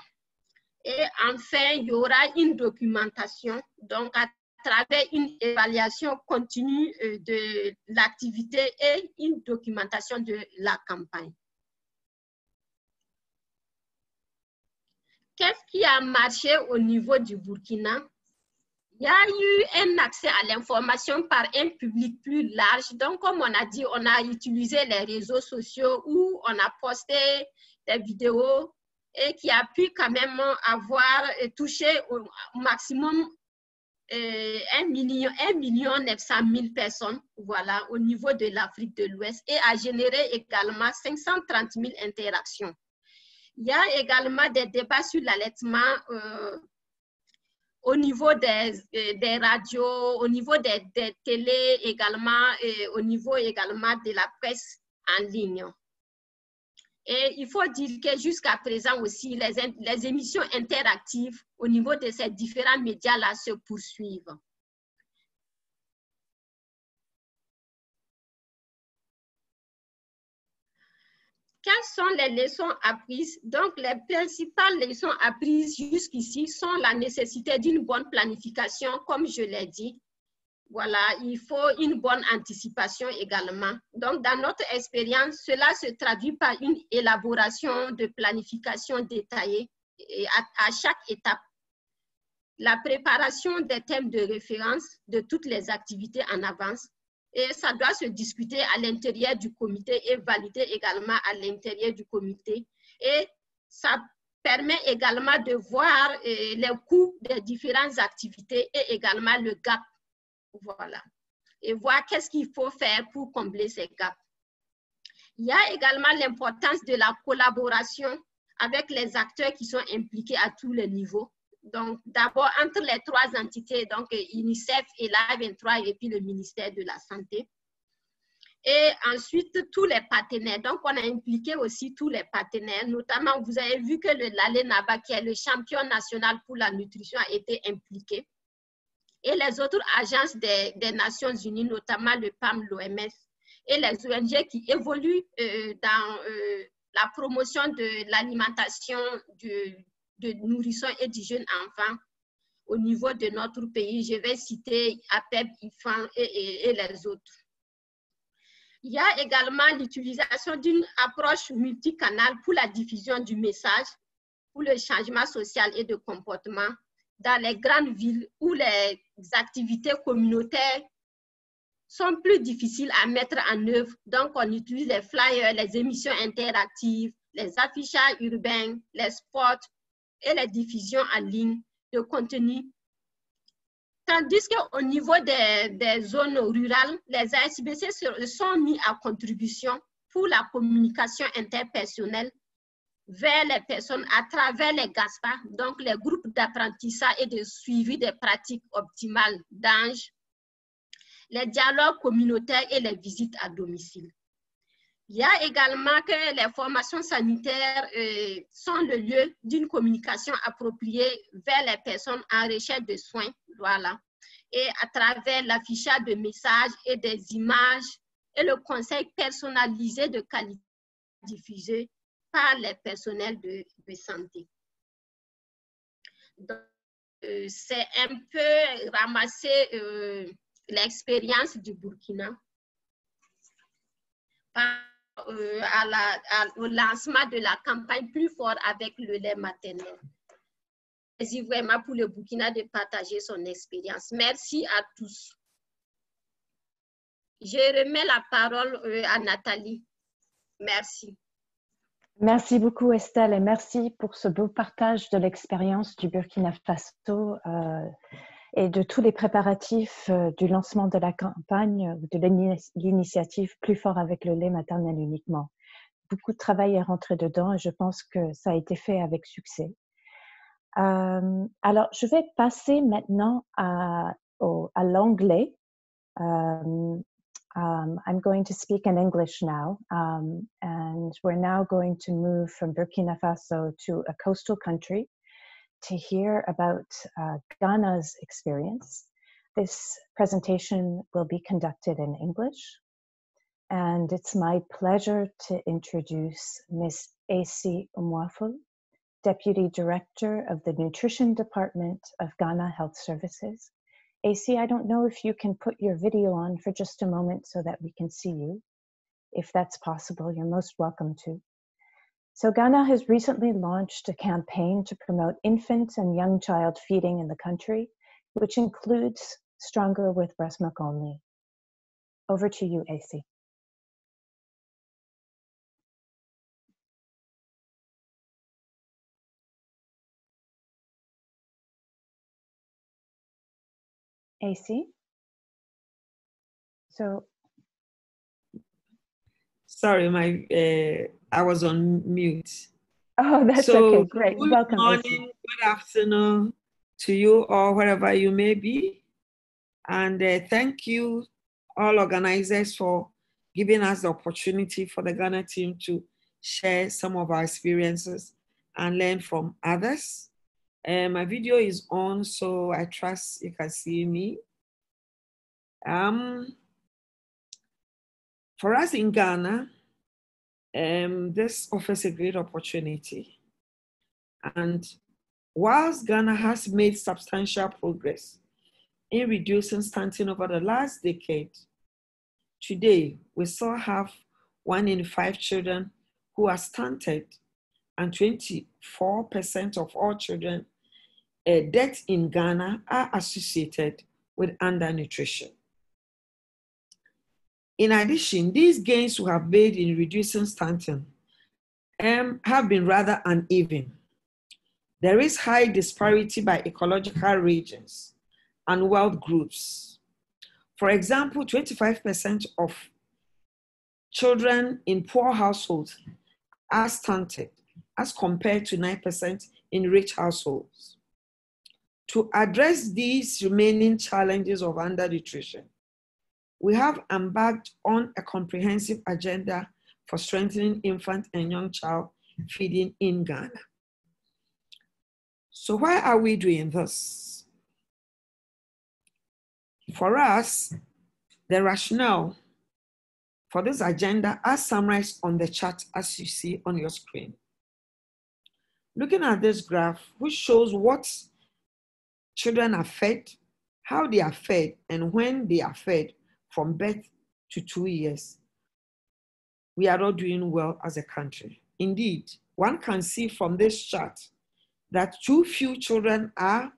Et enfin, il y aura une documentation, donc à travers une évaluation continue euh, de l'activité et une documentation de la campagne. Qu'est-ce qui a marché au niveau du Burkina? Il y a eu un accès à l'information par un public plus large. Donc, comme on a dit, on a utilisé les réseaux sociaux où on a posté des vidéos et qui a pu quand même avoir touché au maximum 1 euh, million, 1 million 900 000 personnes voilà, au niveau de l'Afrique de l'Ouest et a généré également 530 000 interactions. Il y a également des débats sur l'allaitement euh, au niveau des, euh, des, radios, au niveau des, des télés également, et au niveau également de la presse en ligne. Et il faut dire que jusqu'à présent aussi, les, émissions interactives au niveau de ces différents médias-là se poursuivent. Quelles sont les leçons apprises? Donc, les principales leçons apprises jusqu'ici sont la nécessité d'une bonne planification, comme je l'ai dit, voilà, il faut une bonne anticipation également. Donc, dans notre expérience, cela se traduit par une élaboration de planification détaillée à, chaque étape. La préparation des thèmes de référence de toutes les activités en avance. Et ça doit se discuter à l'intérieur du comité et valider également à l'intérieur du comité. Et ça permet également de voir eh, les coûts des différentes activités et également le gap voilà. Et voir qu'est-ce qu'il faut faire pour combler ces gaps. Il y a également l'importance de la collaboration avec les acteurs qui sont impliqués à tous les niveaux. Donc, d'abord, entre les trois entités, donc UNICEF et l'A23 et puis le ministère de la Santé. Et ensuite, tous les partenaires. Donc, on a impliqué aussi tous les partenaires, notamment, vous avez vu que le l'ALENABA, qui est le champion national pour la nutrition, a été impliqué et les autres agences des, Nations Unies, notamment le PAM, l'OMS, et les ONG qui évoluent euh, dans euh, la promotion de l'alimentation de nourrissons et du jeune enfant au niveau de notre pays. Je vais citer APEP, IFAN et, et les autres. Il y a également l'utilisation d'une approche multicanale pour la diffusion du message, pour le changement social et de comportement dans les grandes villes où les activités communautaires sont plus difficiles à mettre en œuvre. Donc, on utilise les flyers, les émissions interactives, les affichages urbains, les spots et les diffusions en ligne de contenu. Tandis qu'au niveau des, zones rurales, les ASBC sont mis à contribution pour la communication interpersonnelle vers les personnes à travers les GASPA, donc les groupes d'apprentissage et de suivi des pratiques optimales d'âge, les dialogues communautaires et les visites à domicile. Il y a également que les formations sanitaires euh, sont le lieu d'une communication appropriée vers les personnes en recherche de soins, voilà, et à travers l'affichage de messages et des images et le conseil personnalisé de qualité diffusé par les personnels de, santé. Euh, c'est un peu ramasser euh, l'expérience du Burkina euh, au lancement de la campagne plus fort avec le lait maternel. Merci vraiment pour le Burkina de partager son expérience. Merci à tous. Je remets la parole à Nathalie. Merci. Merci beaucoup Estelle et merci pour ce beau partage de l'expérience du Burkina Faso euh, et de tous les préparatifs euh, du lancement de la campagne, de l'initiative Plus fort avec le lait maternel uniquement. Beaucoup de travail est rentré dedans et je pense que ça a été fait avec succès. Euh, alors, je vais passer maintenant à, à l'anglais. Um, I'm going to speak in English now, um, and we're now going to move from Burkina Faso to a coastal country to hear about uh, Ghana's experience. This presentation will be conducted in English, and it's my pleasure to introduce Ms. AC Umwaful, Deputy Director of the Nutrition Department of Ghana Health Services. AC, I don't know if you can put your video on for just a moment so that we can see you. If that's possible, you're most welcome to. So, Ghana has recently launched a campaign to promote infant and young child feeding in the country, which includes Stronger with Breast Milk Only. Over to you, AC. AC. So, sorry, my uh, I was on mute. Oh, that's so, okay. Great. Good Welcome. morning, good afternoon to you or wherever you may be. And uh, thank you, all organizers, for giving us the opportunity for the Ghana team to share some of our experiences and learn from others. Uh, my video is on, so I trust you can see me. Um, for us in Ghana, um, this offers a great opportunity. And whilst Ghana has made substantial progress in reducing stunting over the last decade, today we still have one in five children who are stunted, and 24% of all children uh, deaths in Ghana are associated with undernutrition. In addition, these gains we have made in reducing stunting um, have been rather uneven. There is high disparity by ecological regions and wealth groups. For example, 25% of children in poor households are stunted as compared to 9% in rich households. To address these remaining challenges of undernutrition, we have embarked on a comprehensive agenda for strengthening infant and young child feeding in Ghana. So, why are we doing this? For us, the rationale for this agenda are summarized on the chart as you see on your screen. Looking at this graph, which shows what Children are fed, how they are fed, and when they are fed from birth to two years. We are not doing well as a country. Indeed, one can see from this chart that too few children are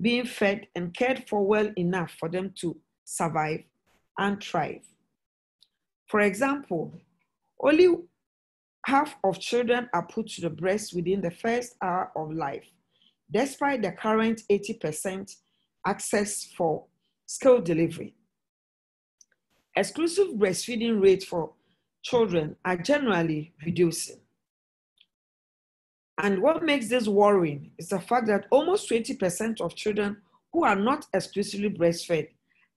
being fed and cared for well enough for them to survive and thrive. For example, only half of children are put to the breast within the first hour of life, despite the current 80% access for skilled delivery. Exclusive breastfeeding rates for children are generally reducing. And what makes this worrying is the fact that almost 20% of children who are not exclusively breastfed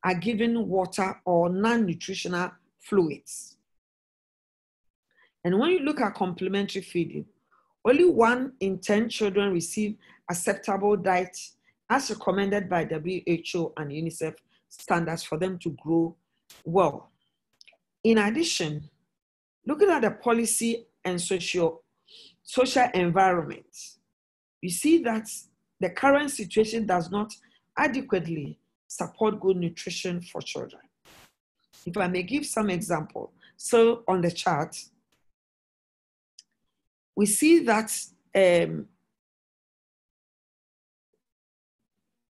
are given water or non nutritional fluids. And when you look at complementary feeding, only one in 10 children receive acceptable diet as recommended by WHO and UNICEF standards for them to grow well. In addition, looking at the policy and social, social environment, you see that the current situation does not adequately support good nutrition for children. If I may give some example, so on the chart, we see that um,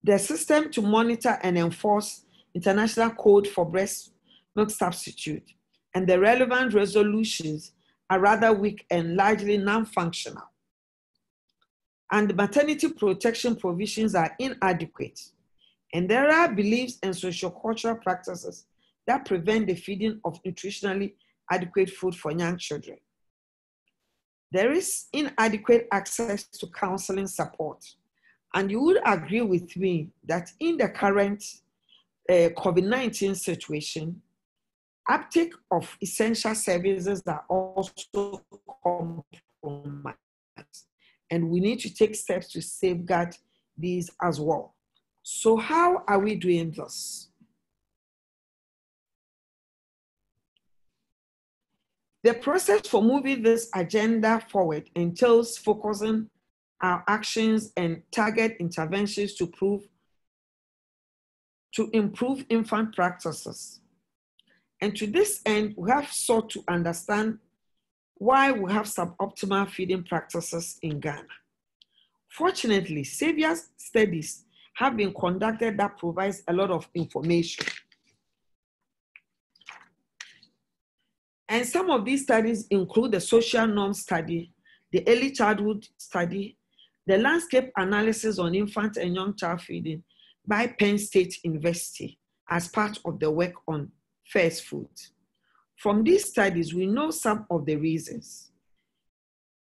the system to monitor and enforce international code for breast milk substitute and the relevant resolutions are rather weak and largely non-functional. And the maternity protection provisions are inadequate. And there are beliefs and sociocultural practices that prevent the feeding of nutritionally adequate food for young children. There is inadequate access to counseling support and you would agree with me that in the current COVID 19 situation, uptake of essential services are also compromised. And we need to take steps to safeguard these as well. So, how are we doing this? The process for moving this agenda forward entails focusing our actions and target interventions to prove to improve infant practices. And to this end, we have sought to understand why we have suboptimal feeding practices in Ghana. Fortunately, Saviour's studies have been conducted that provides a lot of information. And some of these studies include the social norm study, the early childhood study, the landscape analysis on infant and young child feeding by Penn State University as part of the work on first food. From these studies, we know some of the reasons.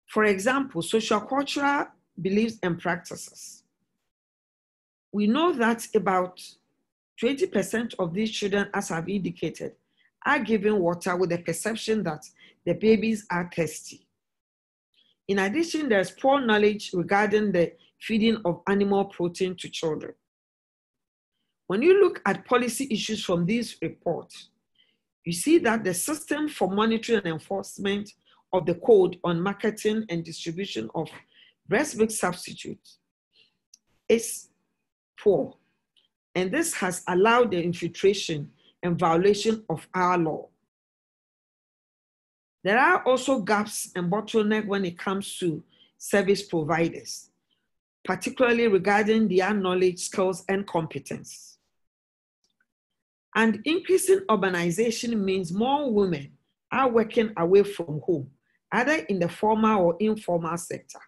For example, social cultural beliefs and practices. We know that about 20% of these children, as I've indicated, are given water with the perception that the babies are thirsty. In addition, there's poor knowledge regarding the feeding of animal protein to children. When you look at policy issues from this report, you see that the system for monitoring and enforcement of the code on marketing and distribution of breast milk substitutes is poor. And this has allowed the infiltration and violation of our law. There are also gaps and bottlenecks when it comes to service providers, particularly regarding their knowledge, skills, and competence. And increasing urbanization means more women are working away from home, either in the formal or informal sector.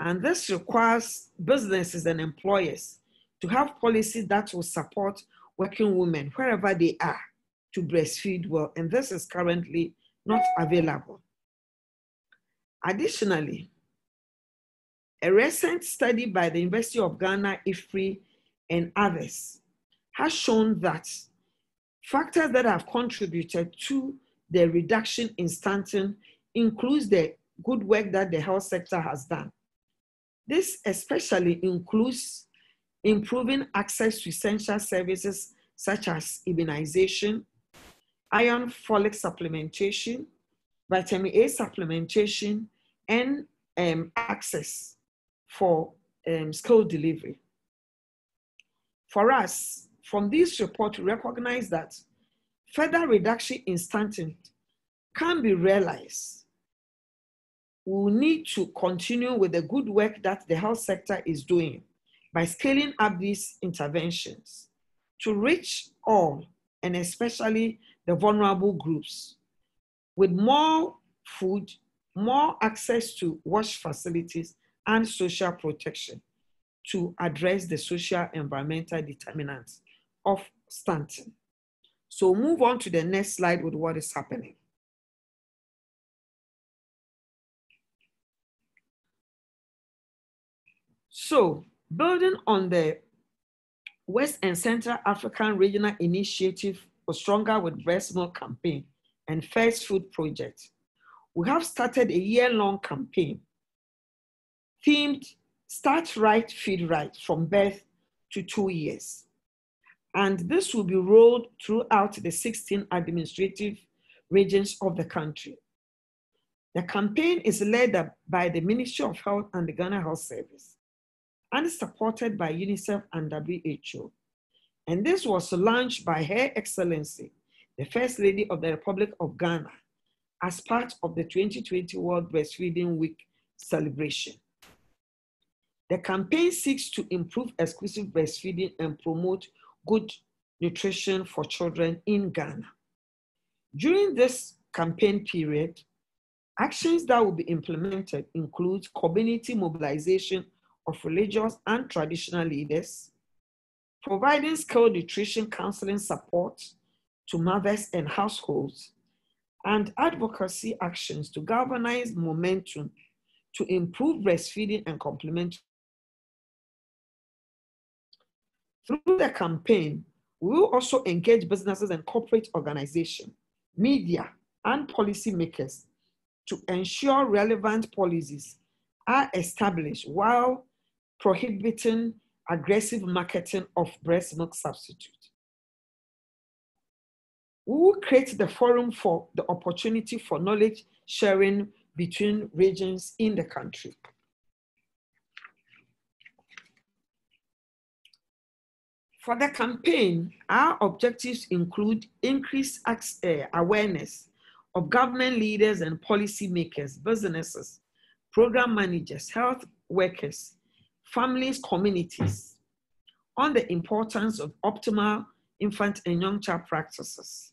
And this requires businesses and employers to have policies that will support working women wherever they are to breastfeed well. And this is currently not available. Additionally, a recent study by the University of Ghana, IFRI, and others has shown that factors that have contributed to the reduction in stunting includes the good work that the health sector has done. This especially includes improving access to essential services such as immunization, iron folic supplementation, vitamin A supplementation, and um, access for um, skill delivery. For us, from this report, we recognize that further reduction in stunting can be realized. We need to continue with the good work that the health sector is doing by scaling up these interventions to reach all, and especially the vulnerable groups, with more food, more access to wash facilities, and social protection to address the social environmental determinants of stunting. So move on to the next slide with what is happening. So building on the West and Central African Regional Initiative for Stronger with Breast Milk campaign and First Food Project, we have started a year-long campaign themed Start Right, Feed Right from birth to two years. And this will be rolled throughout the 16 administrative regions of the country. The campaign is led by the Ministry of Health and the Ghana Health Service and is supported by UNICEF and WHO. And this was launched by Her Excellency, the First Lady of the Republic of Ghana, as part of the 2020 World Breastfeeding Week celebration. The campaign seeks to improve exclusive breastfeeding and promote good nutrition for children in Ghana. During this campaign period, actions that will be implemented include community mobilization of religious and traditional leaders, providing skilled nutrition counseling support to mothers and households, and advocacy actions to galvanize momentum to improve breastfeeding and complement. Through the campaign, We will also engage businesses and corporate organizations, media, and policymakers to ensure relevant policies are established while prohibiting aggressive marketing of breast milk substitute. We will create the forum for the opportunity for knowledge sharing between regions in the country. For the campaign, our objectives include increased eh, awareness of government leaders and policymakers, businesses, program managers, health workers, families, communities on the importance of optimal infant and young child practices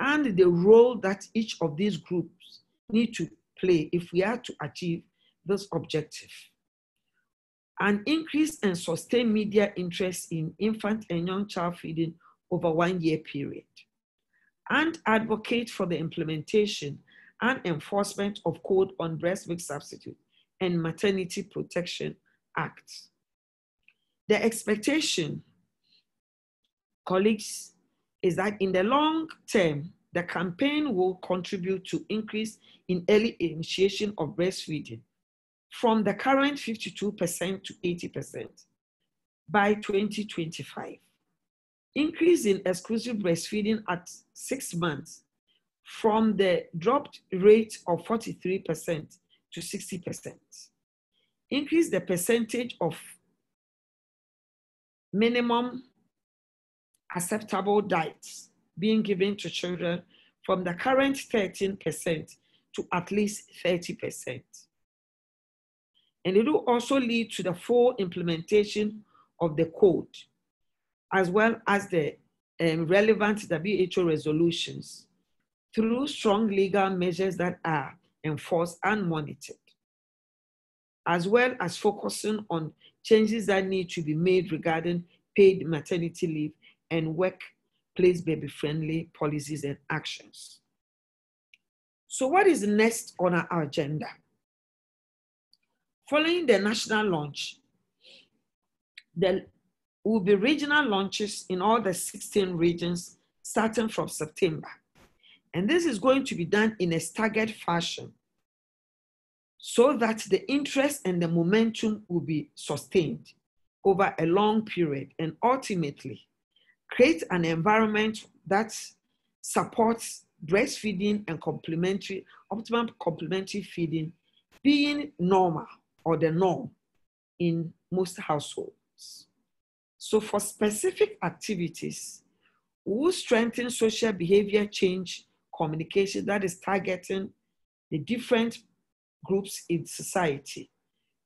and the role that each of these groups need to play if we are to achieve this objective an increase and sustained media interest in infant and young child feeding over one year period, and advocate for the implementation and enforcement of Code on Breast Milk Substitute and Maternity Protection Act. The expectation, colleagues, is that in the long term, the campaign will contribute to increase in early initiation of breastfeeding from the current 52% to 80% by 2025. Increase in exclusive breastfeeding at six months from the dropped rate of 43% to 60%. Increase the percentage of minimum acceptable diets being given to children from the current 13% to at least 30%. And it will also lead to the full implementation of the code, as well as the um, relevant WHO resolutions through strong legal measures that are enforced and monitored, as well as focusing on changes that need to be made regarding paid maternity leave and workplace baby friendly policies and actions. So, what is next on our agenda? Following the national launch, there will be regional launches in all the 16 regions starting from September. And this is going to be done in a staggered fashion so that the interest and the momentum will be sustained over a long period and ultimately create an environment that supports breastfeeding and complementary, optimum complementary feeding being normal or the norm in most households. So, for specific activities, will strengthen social behavior change communication that is targeting the different groups in society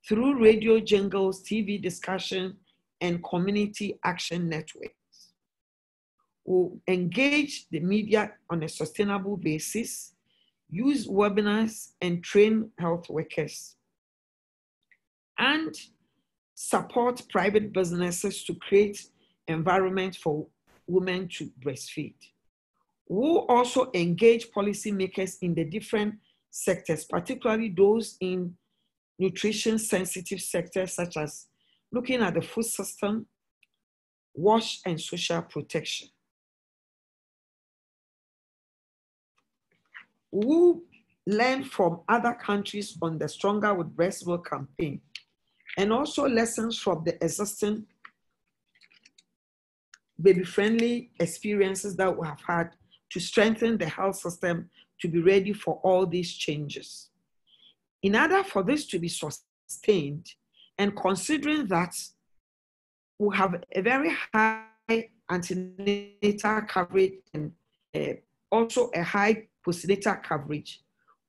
through radio jingles, TV discussion, and community action networks. We'll engage the media on a sustainable basis, use webinars, and train health workers and support private businesses to create environment for women to breastfeed. We'll also engage policymakers in the different sectors, particularly those in nutrition sensitive sectors such as looking at the food system, wash and social protection. We'll learn from other countries on the Stronger with Breast Milk campaign and also lessons from the existing baby friendly experiences that we have had to strengthen the health system to be ready for all these changes. In order for this to be sustained, and considering that we have a very high antenatal coverage and uh, also a high postnatal coverage,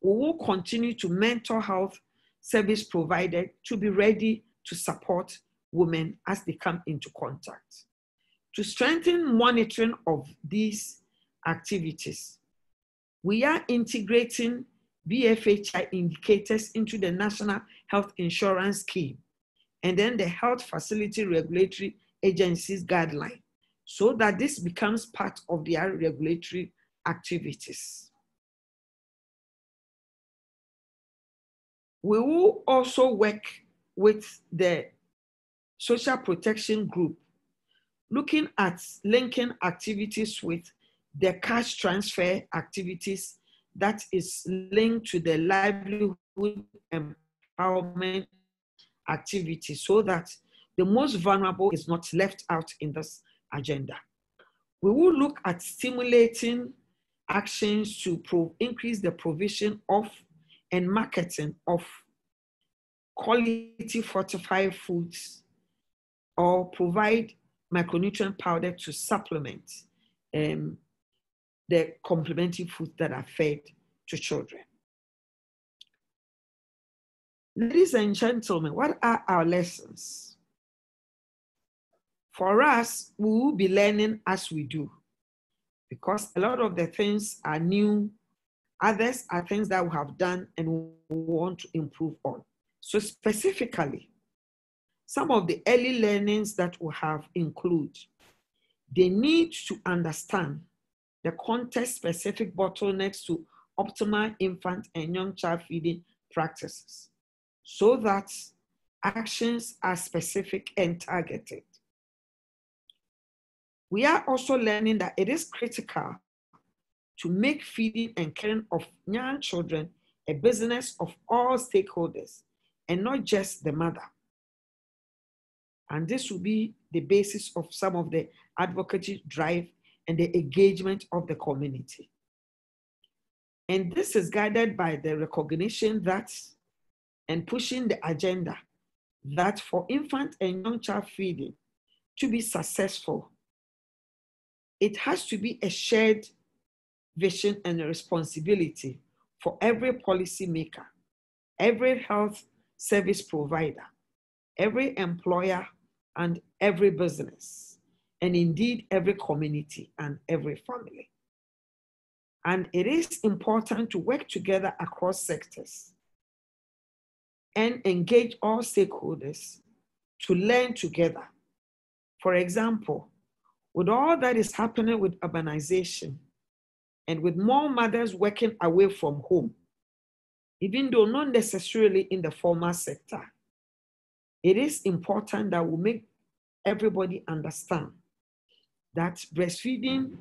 we will continue to mental health service provided to be ready to support women as they come into contact. To strengthen monitoring of these activities, we are integrating BFHI indicators into the National Health Insurance Scheme and then the Health Facility Regulatory Agency's guideline so that this becomes part of their regulatory activities. We will also work with the social protection group looking at linking activities with the cash transfer activities that is linked to the livelihood empowerment activity so that the most vulnerable is not left out in this agenda. We will look at stimulating actions to increase the provision of and marketing of quality fortified foods or provide micronutrient powder to supplement um, the complementary foods that are fed to children. Ladies and gentlemen, what are our lessons? For us, we will be learning as we do because a lot of the things are new, others are things that we have done and want to improve on. So, specifically, some of the early learnings that we have include the need to understand the context specific bottlenecks to optimal infant and young child feeding practices so that actions are specific and targeted. We are also learning that it is critical to make feeding and caring of young children a business of all stakeholders and not just the mother. And this will be the basis of some of the advocacy drive and the engagement of the community. And this is guided by the recognition that and pushing the agenda that for infant and young child feeding to be successful, it has to be a shared vision and responsibility for every policymaker, every health service provider, every employer, and every business, and indeed every community and every family. And it is important to work together across sectors and engage all stakeholders to learn together. For example, with all that is happening with urbanization and with more mothers working away from home, even though not necessarily in the formal sector, it is important that we make everybody understand that breastfeeding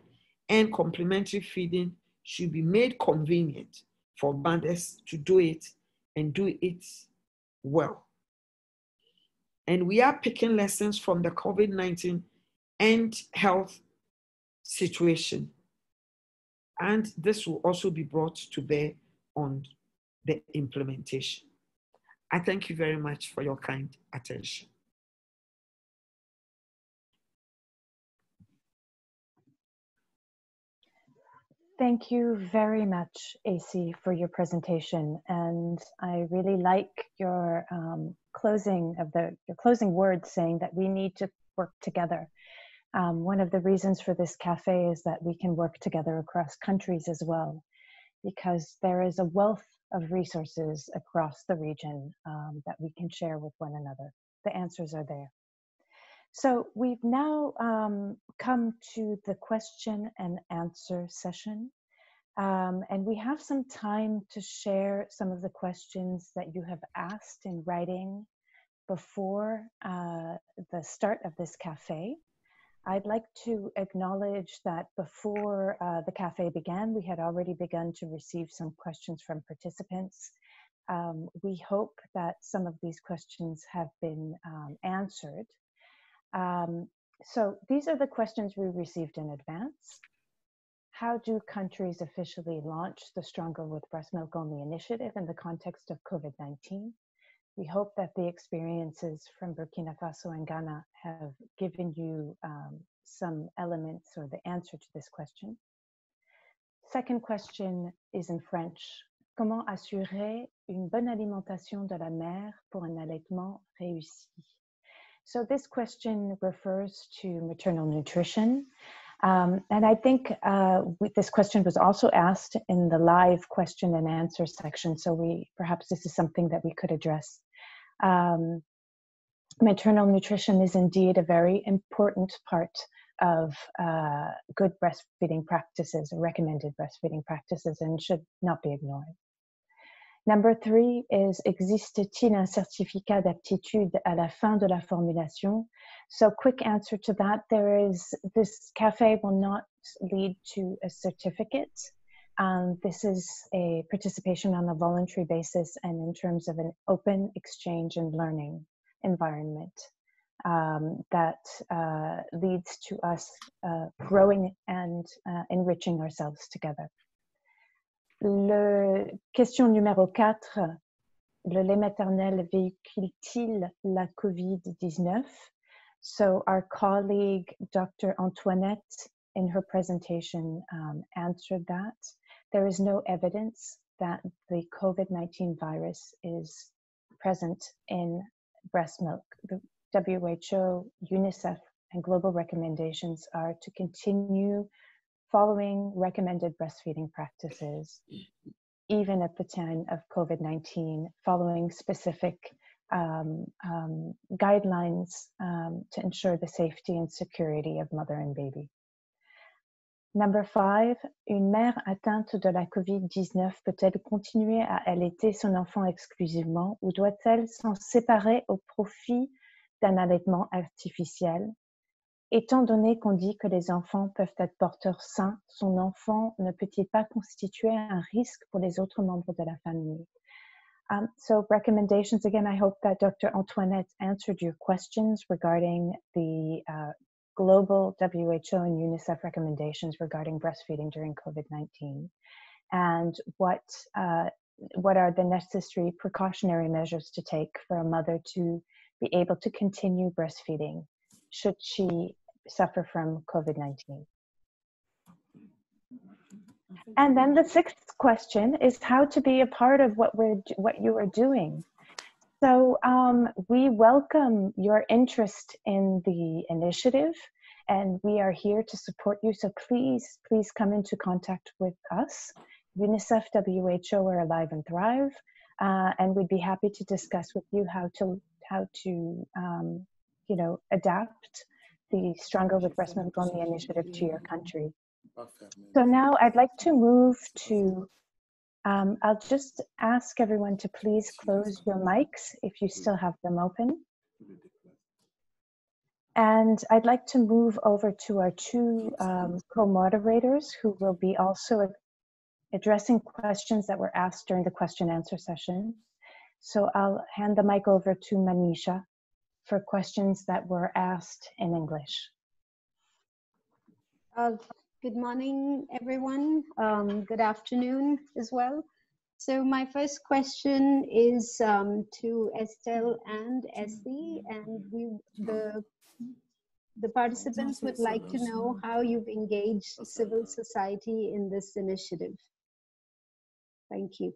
and complementary feeding should be made convenient for mothers to do it and do it well. And we are picking lessons from the COVID 19 and health situation. And this will also be brought to bear on the implementation. I thank you very much for your kind attention. Thank you very much, AC, for your presentation. And I really like your um, closing of the your closing words saying that we need to work together. Um, one of the reasons for this cafe is that we can work together across countries as well, because there is a wealth of resources across the region um, that we can share with one another. The answers are there. So we've now um, come to the question and answer session. Um, and we have some time to share some of the questions that you have asked in writing before uh, the start of this cafe. I'd like to acknowledge that before uh, the cafe began, we had already begun to receive some questions from participants. Um, we hope that some of these questions have been um, answered. Um, so these are the questions we received in advance. How do countries officially launch the Stronger with Breast Milk Only initiative in the context of COVID 19? We hope that the experiences from Burkina Faso and Ghana have given you um, some elements or the answer to this question. Second question is in French. Comment assurer une bonne alimentation de la mère pour un allaitement réussi? So this question refers to maternal nutrition. Um, and I think uh, this question was also asked in the live question and answer section. So we perhaps this is something that we could address. Um, maternal nutrition is indeed a very important part of uh, good breastfeeding practices, recommended breastfeeding practices, and should not be ignored. Number three is existe-t-il un certificat d'aptitude à la fin de la formulation? So quick answer to that, there is, this cafe will not lead to a certificate. Um, this is a participation on a voluntary basis and in terms of an open exchange and learning environment um, that uh, leads to us uh, growing and uh, enriching ourselves together. Le, question numéro 4, le lait maternel véhicule-t-il la COVID-19? So our colleague, Dr. Antoinette, in her presentation um, answered that. There is no evidence that the COVID-19 virus is present in breast milk. The WHO, UNICEF, and global recommendations are to continue following recommended breastfeeding practices, even at the time of COVID 19, following specific um, um, guidelines um, to ensure the safety and security of mother and baby. Number five, une mère atteinte de la COVID-19 peut-elle continuer à allaiter son enfant exclusivement ou doit-elle s'en séparer au profit d'un allaitement artificiel? Étant donné qu'on dit que les enfants peuvent être porteurs sains, son enfant ne peut-il pas constituer un risque pour les autres membres de la famille? Um, so recommendations. Again i hope that dr antoinette answered your questions regarding the uh, global who and unicef recommendations regarding breastfeeding during covid-19 and what uh, what are the necessary precautionary measures to take for a mother to be able to continue breastfeeding should she suffer from COVID 19. And then the sixth question is how to be a part of what we're what you are doing. So um, we welcome your interest in the initiative, and we are here to support you. So please, please come into contact with us. UNICEF, WHO are Alive and Thrive, uh, and we'd be happy to discuss with you how to how to um, you know adapt the Stronger with Breast Milk Only initiative to your country. So now I'd like to move to, um, I'll just ask everyone to please close your mics if you still have them open. And I'd like to move over to our two um, co-moderators who will be also addressing questions that were asked during the question answer session. So I'll hand the mic over to Manisha for questions that were asked in English. Uh, good morning, everyone. Um, good afternoon as well. So my first question is um, to Estelle and Essie, and we, the, the participants would like to know how you've engaged civil society in this initiative. Thank you.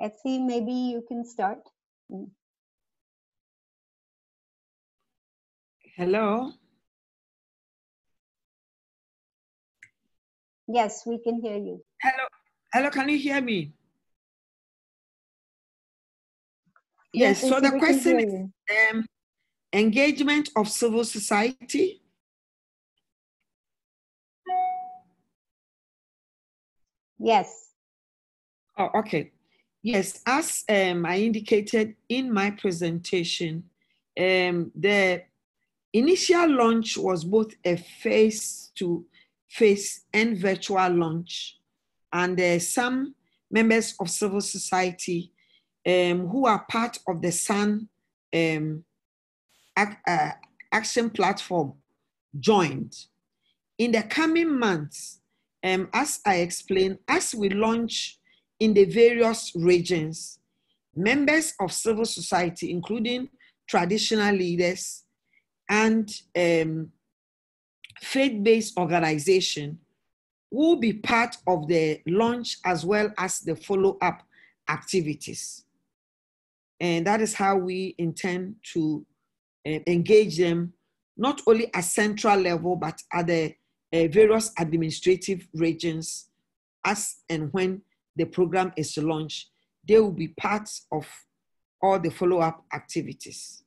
Etsy, maybe you can start. Mm. Hello. Yes, we can hear you. Hello. Hello, can you hear me? Yes, yes so the question is um, engagement of civil society. Yes. Oh, okay. Yes, as um, I indicated in my presentation, um, the initial launch was both a face to face and virtual launch. And uh, some members of civil society um, who are part of the SUN um, ac uh, action platform joined. In the coming months, um, as I explained, as we launch in the various regions, members of civil society, including traditional leaders and um, faith-based organization, will be part of the launch as well as the follow-up activities. And that is how we intend to uh, engage them, not only at central level, but at the uh, various administrative regions as and when the program is launched, they will be part of all the follow-up activities.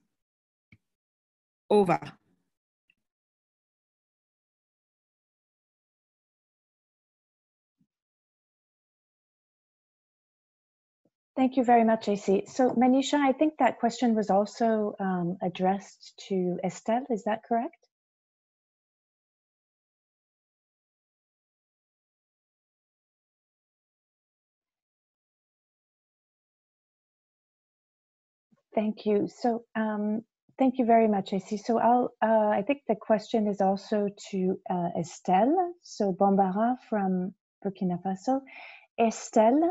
Over. Thank you very much, AC. So Manisha, I think that question was also um, addressed to Estelle, is that correct? Thank you. So um, thank you very much, AC. So I'll, uh, I think the question is also to uh, Estelle. So Bambara from Burkina Faso. Estelle,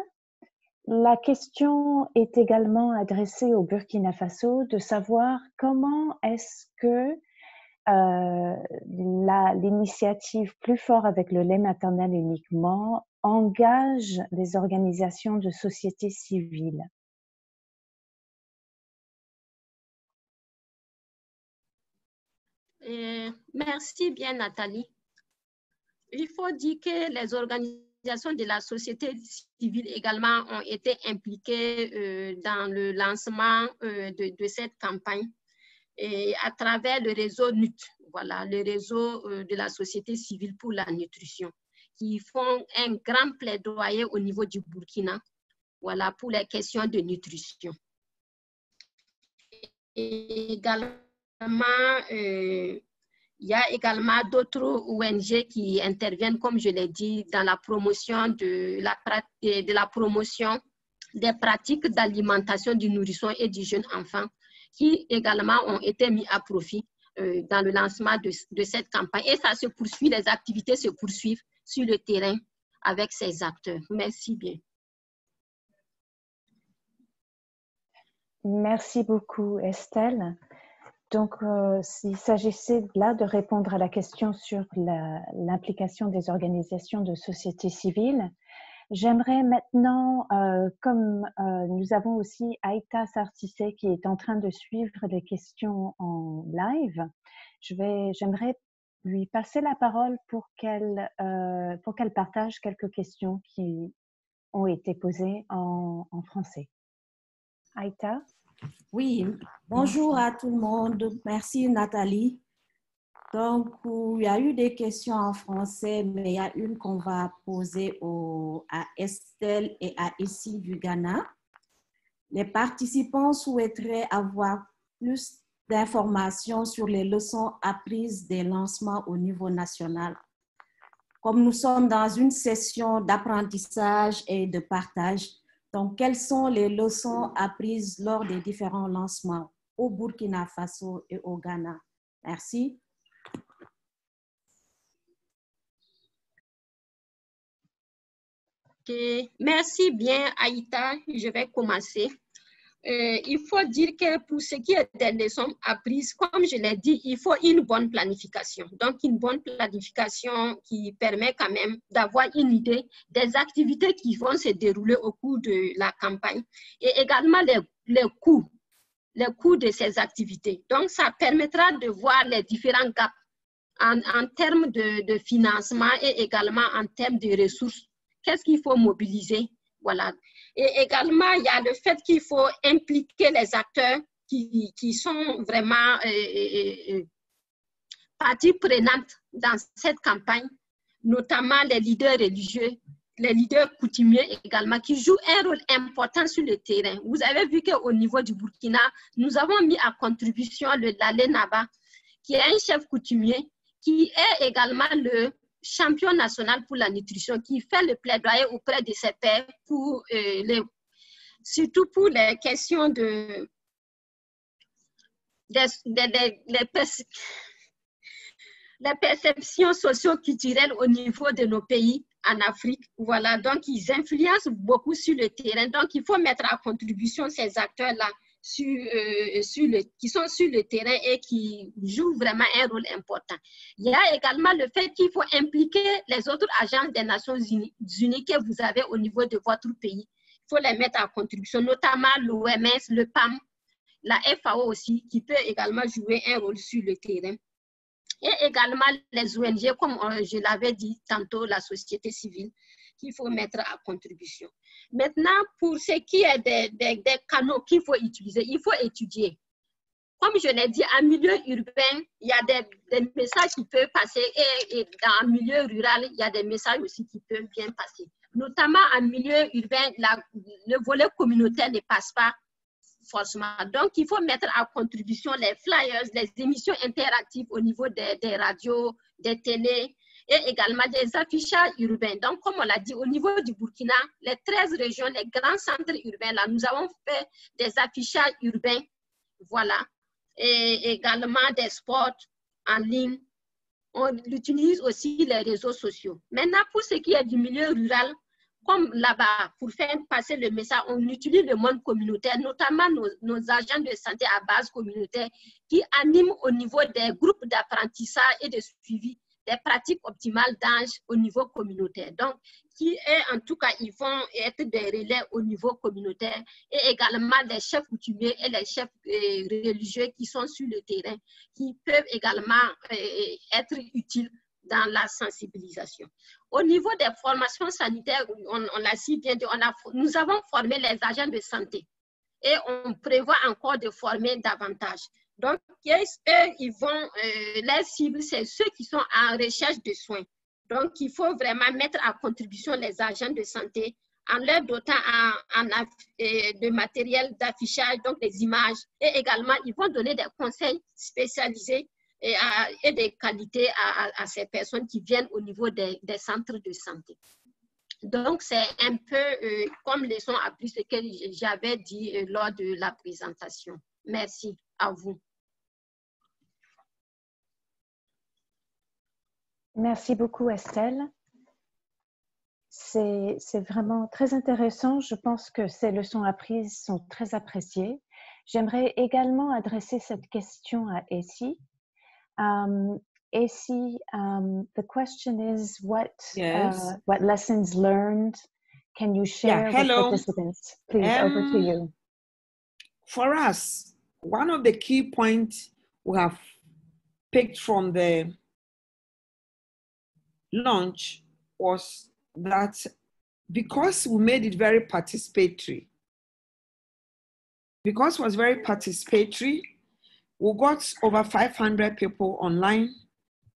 la question est également adressée au Burkina Faso de savoir comment est-ce que euh, l'initiative Plus fort avec le lait maternel uniquement engage les organisations de société civile? Euh, merci bien, Nathalie. Il faut dire que les organisations de la société civile également ont été impliquées euh, dans le lancement euh, de, cette campagne et à travers le réseau NUT, voilà, le réseau de la société civile pour la nutrition, qui font un grand plaidoyer au niveau du Burkina, voilà, pour les questions de nutrition. Et également, il y a également d'autres ONG qui interviennent, comme je l'ai dit, dans la promotion de la, de la promotion des pratiques d'alimentation du nourrisson et du jeune enfant, qui également ont été mis à profit euh, dans le lancement de, cette campagne. Et ça se poursuit, les activités se poursuivent sur le terrain avec ces acteurs. Merci bien. Merci beaucoup, Estelle. Donc, euh, s'il s'agissait là de répondre à la question sur l'implication des organisations de société civile, j'aimerais maintenant, euh, comme euh, nous avons aussi Aïta Sartissé qui est en train de suivre les questions en live, j'aimerais lui passer la parole pour qu'elle pour qu'elle partage quelques questions qui ont été posées en français. Aïta? Oui, bonjour à tout le monde. Merci Nathalie. Donc, il y a eu des questions en français, mais il y a une qu'on va poser à Estelle et à Essie du Ghana. Les participants souhaiteraient avoir plus d'informations sur les leçons apprises des lancements au niveau national. Comme nous sommes dans une session d'apprentissage et de partage, donc, quelles sont les leçons apprises lors des différents lancements au Burkina Faso et au Ghana? Merci. Merci bien, Aïta. Je vais commencer. Euh, il faut dire que pour ce qui est des leçons apprises, comme je l'ai dit, il faut une bonne planification. Donc, une bonne planification qui permet quand même d'avoir une idée des activités qui vont se dérouler au cours de la campagne et également les, les coûts, les coûts de ces activités. Donc, ça permettra de voir les différents gaps en, en termes de, de financement et également en termes de ressources. Qu'est-ce qu'il faut mobiliser? Voilà. Et également, il y a le fait qu'il faut impliquer les acteurs qui, qui sont vraiment euh, euh, euh, partie prenante dans cette campagne, notamment les leaders religieux, les leaders coutumiers également, qui jouent un rôle important sur le terrain. Vous avez vu qu'au niveau du Burkina, nous avons mis à contribution le Lalé Naba, qui est un chef coutumier, qui est également le champion national pour la nutrition qui fait le plaidoyer auprès de ses pairs pour euh, surtout pour les questions de, les, perceptions socio-culturelles au niveau de nos pays en Afrique. Voilà, donc ils influencent beaucoup sur le terrain. Donc il faut mettre à contribution ces acteurs-là sur, euh, sur le, qui sont sur le terrain et qui jouent vraiment un rôle important. Il y a également le fait qu'il faut impliquer les autres agences des Nations Unies, que vous avez au niveau de votre pays. Il faut les mettre en contribution, notamment l'OMS, le PAM, la FAO aussi, qui peut également jouer un rôle sur le terrain. Et également les ONG, comme euh, je l'avais dit tantôt, la société civile, qu'il faut mettre à contribution. Maintenant, pour ce qui est des, des, canaux qu'il faut utiliser, il faut étudier comme je l'ai dit, en milieu urbain, il y a des, des messages qui peuvent passer et, et, dans le milieu rural, il y a des messages aussi qui peuvent bien passer. Notamment en milieu urbain, le volet communautaire ne passe pas forcément. Donc, il faut mettre à contribution les flyers, les émissions interactives au niveau des, des radios, des télés et également des affichages urbains. Donc, comme on l'a dit, au niveau du Burkina, les 13 régions, les grands centres urbains, là, nous avons fait des affichages urbains, voilà, et également des sports en ligne. On utilise aussi les réseaux sociaux. Maintenant, pour ce qui est du milieu rural, comme là-bas, pour faire passer le message, on utilise le monde communautaire, notamment nos, nos, agents de santé à base communautaire qui animent au niveau des groupes d'apprentissage et de suivi des pratiques optimales d'âge au niveau communautaire. Donc, qui est en tout cas, ils vont être des relais au niveau communautaire et également les chefs coutumiers et les chefs euh, religieux qui sont sur le terrain, qui peuvent également euh, être utiles dans la sensibilisation. Au niveau des formations sanitaires, on, on l'a si bien dit, nous avons formé les agents de santé et on prévoit encore de former davantage. Donc, eux, ils vont, euh, la cible, c'est ceux qui sont en recherche de soins. Donc, il faut vraiment mettre à contribution les agents de santé en leur dotant en de matériel d'affichage, donc des images, et également, ils vont donner des conseils spécialisés et, à, et des qualités à, ces personnes qui viennent au niveau des, des centres de santé. Donc, c'est un peu euh, comme leçon appris ce que j'avais dit euh, lors de la présentation. Merci à vous. Merci beaucoup, Estelle. C'est vraiment très intéressant. Je pense que ces leçons apprises sont très appréciées. J'aimerais également adresser cette question à Essie. Um, Essie, um, the question is what yes. uh, what lessons learned can you share yeah, hello. with participants? Please, um, over to you. For us, one of the key points we have picked from the launch was that because we made it very participatory, because it was very participatory, we got over 500 people online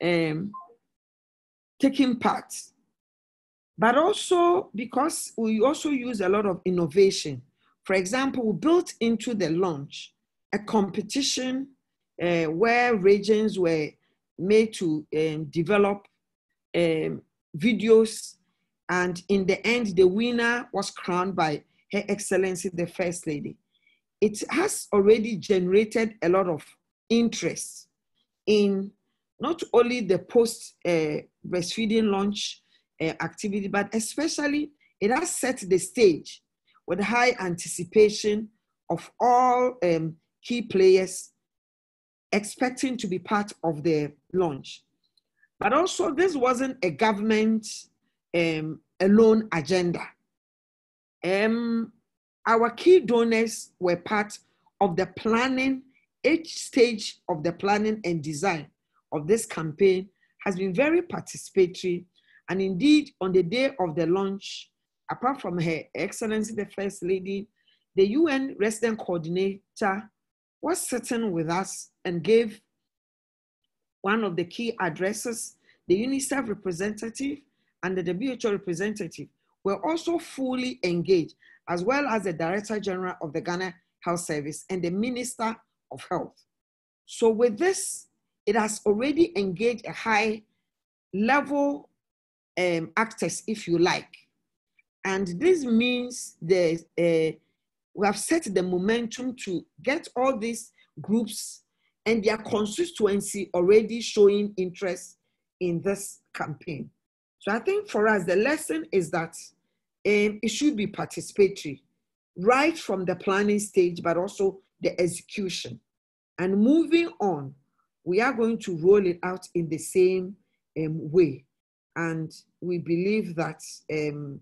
um, taking part. But also because we also use a lot of innovation. For example, we built into the launch a competition uh, where regions were made to um, develop um, videos, and in the end, the winner was crowned by Her Excellency the First Lady. It has already generated a lot of interest in not only the post uh, breastfeeding launch uh, activity, but especially it has set the stage with high anticipation of all um, key players expecting to be part of the launch. But also, this wasn't a government um, alone agenda. Um, our key donors were part of the planning, each stage of the planning and design of this campaign has been very participatory. And indeed, on the day of the launch, apart from Her Excellency the First Lady, the UN resident coordinator was sitting with us and gave one of the key addresses. The UNICEF representative and the WHO representative were also fully engaged, as well as the Director General of the Ghana Health Service and the Minister of Health. So, with this, it has already engaged a high level um, actors, if you like. And this means that uh, we have set the momentum to get all these groups and their constituency already showing interest in this campaign. So I think for us, the lesson is that um, it should be participatory, right from the planning stage, but also the execution. And moving on, we are going to roll it out in the same um, way. And we believe that um,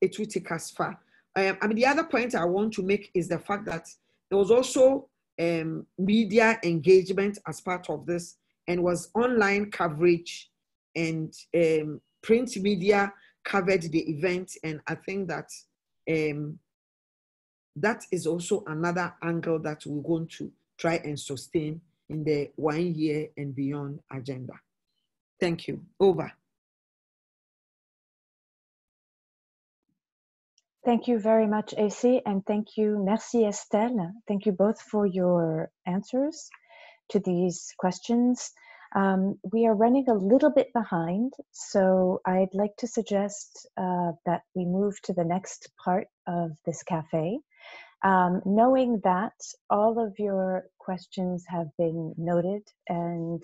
it will take us far. Um, I mean, the other point I want to make is the fact that there was also um, media engagement as part of this and was online coverage and um, print media covered the event. And I think that um, that is also another angle that we're going to try and sustain in the one year and beyond agenda. Thank you. Over. Thank you very much, AC, and thank you, merci Estelle. Thank you both for your answers to these questions. Um, we are running a little bit behind, so I'd like to suggest uh, that we move to the next part of this cafe. Um, knowing that all of your questions have been noted, and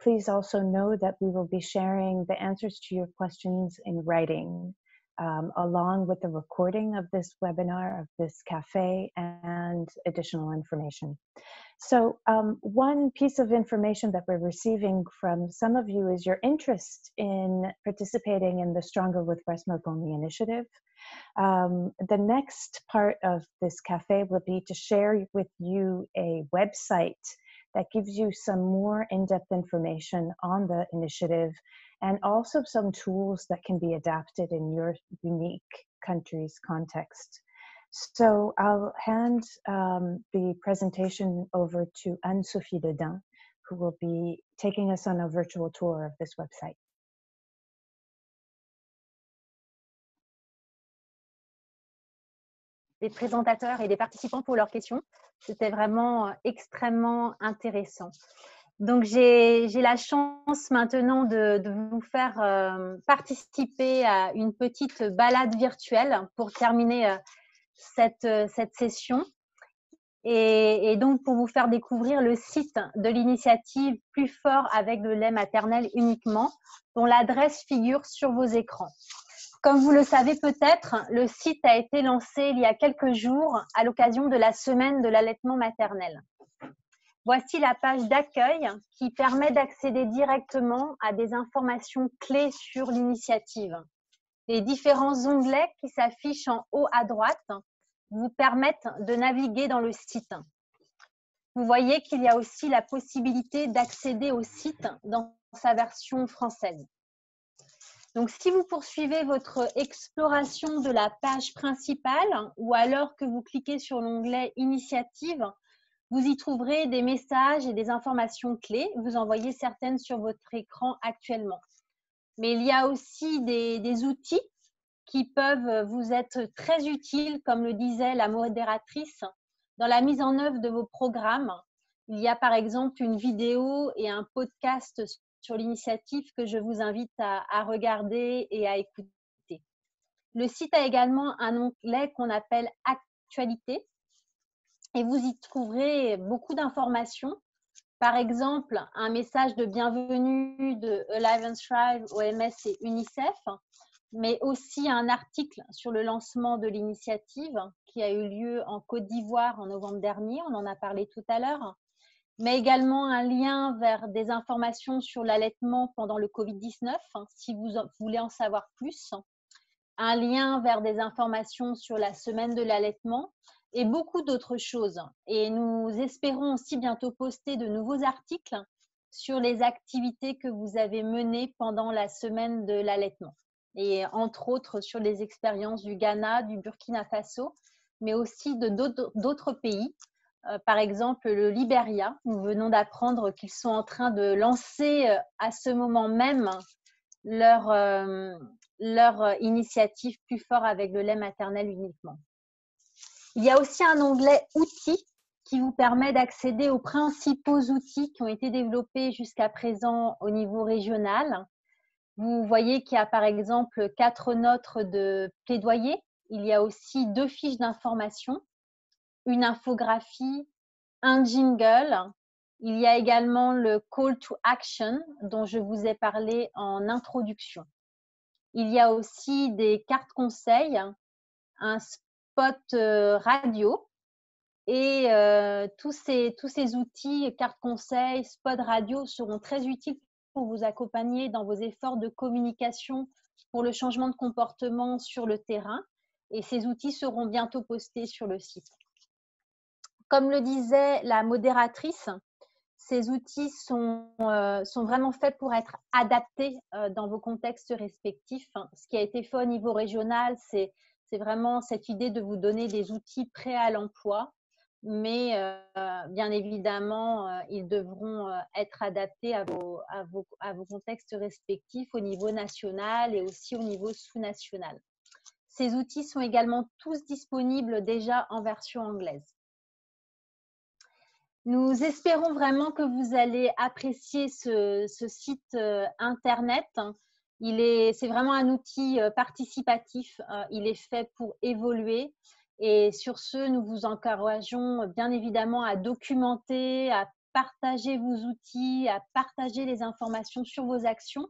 please also know that we will be sharing the answers to your questions in writing, um, along with the recording of this webinar, of this cafe, and additional information. So, um, one piece of information that we're receiving from some of you is your interest in participating in the Stronger with Breast Milk Only initiative. Um, the next part of this cafe will be to share with you a website that gives you some more in depth information on the initiative and also some tools that can be adapted in your unique country's context. So I'll hand um, the presentation over to Anne-Sophie Dedin, who will be taking us on a virtual tour of this website. des présentateurs et des participants pour leurs questions. C'était vraiment euh, extrêmement intéressant. Donc, j'ai la chance maintenant de, vous faire euh, participer à une petite balade virtuelle pour terminer euh, cette, cette, session. Et, donc, pour vous faire découvrir le site de l'initiative Plus fort avec le lait maternel uniquement, dont l'adresse figure sur vos écrans. Comme vous le savez peut-être, le site a été lancé il y a quelques jours à l'occasion de la semaine de l'allaitement maternel. Voici la page d'accueil qui permet d'accéder directement à des informations clés sur l'initiative. Les différents onglets qui s'affichent en haut à droite vous permettent de naviguer dans le site. Vous voyez qu'il y a aussi la possibilité d'accéder au site dans sa version française. Donc, si vous poursuivez votre exploration de la page principale ou alors que vous cliquez sur l'onglet Initiative, vous y trouverez des messages et des informations clés. Vous en voyez certaines sur votre écran actuellement. Mais il y a aussi des, outils qui peuvent vous être très utiles, comme le disait la modératrice, dans la mise en œuvre de vos programmes. Il y a par exemple une vidéo et un podcast sur l'initiative que je vous invite à, regarder et à écouter. Le site a également un onglet qu'on appelle Actualité et vous y trouverez beaucoup d'informations. Par exemple, un message de bienvenue de Alive and Thrive, OMS et UNICEF, mais aussi un article sur le lancement de l'initiative qui a eu lieu en Côte d'Ivoire en novembre dernier. On en a parlé tout à l'heure mais également un lien vers des informations sur l'allaitement pendant le Covid-19, hein, si vous voulez en savoir plus, un lien vers des informations sur la semaine de l'allaitement et beaucoup d'autres choses. Et nous espérons aussi bientôt poster de nouveaux articles sur les activités que vous avez menées pendant la semaine de l'allaitement. Et entre autres sur les expériences du Ghana, du Burkina Faso, mais aussi de d'autres pays euh, par exemple le Liberia. Nous venons d'apprendre qu'ils sont en train de lancer euh, à ce moment même leur, euh, leur initiative plus fort avec le lait maternel uniquement. Il y a aussi un onglet outils qui vous permet d'accéder aux principaux outils qui ont été développés jusqu'à présent au niveau régional. Vous voyez qu'il y a par exemple quatre notes de plaidoyer. Il y a aussi deux fiches d'information une infographie, un jingle. Il y a également le call to action dont je vous ai parlé en introduction. Il y a aussi des cartes conseils, un spot euh, radio et euh, tous, ces, tous ces outils, cartes conseils, spot radio seront très utiles pour vous accompagner dans vos efforts de communication pour le changement de comportement sur le terrain. Et ces outils seront bientôt postés sur le site. Comme le disait la modératrice, ces outils sont, euh, sont vraiment faits pour être adaptés dans vos contextes respectifs. Ce qui a été fait au niveau régional, c'est vraiment cette idée de vous donner des outils prêts à l'emploi. mais bien évidemment, ils devront être adaptés à vos, contextes respectifs au niveau national et aussi au niveau sous-national. Ces outils sont également tous disponibles déjà en version anglaise. Nous espérons vraiment que vous allez apprécier ce, site euh, Internet. C'est vraiment un outil euh, participatif. Euh, il est fait pour évoluer. Et sur ce, nous vous encourageons bien évidemment à documenter, à partager vos outils, à partager les informations sur vos actions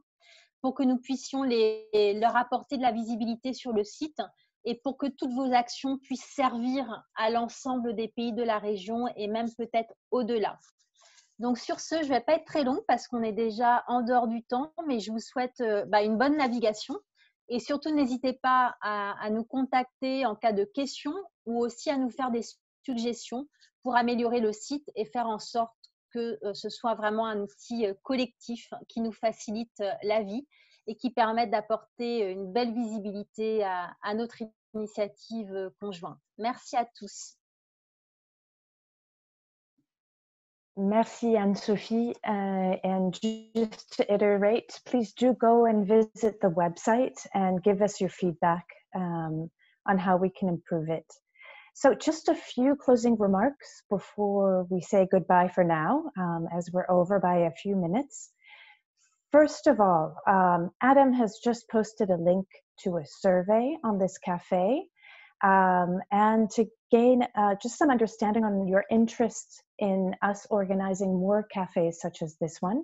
pour que nous puissions leur apporter de la visibilité sur le site et pour que toutes vos actions puissent servir à l'ensemble des pays de la région et même peut-être au-delà. Donc sur ce, je ne vais pas être très longue parce qu'on est déjà en dehors du temps, mais je vous souhaite euh, bah, une bonne navigation et surtout n'hésitez pas à, nous contacter en cas de questions ou aussi à nous faire des suggestions pour améliorer le site et faire en sorte que euh, ce soit vraiment un outil euh, collectif qui nous facilite la vie et qui permette d'apporter une belle visibilité à, notre initiative conjointe. Merci à tous. Merci Anne-Sophie. Uh, and just to iterate, please do go and visit the website and give us your feedback um, on how we can improve it. So just a few closing remarks before we say goodbye for now, um, as we're over by a few minutes. First of all, um, Adam has just posted a link to a survey on this cafe um, and to gain uh, just some understanding on your interest in us organizing more cafes such as this one.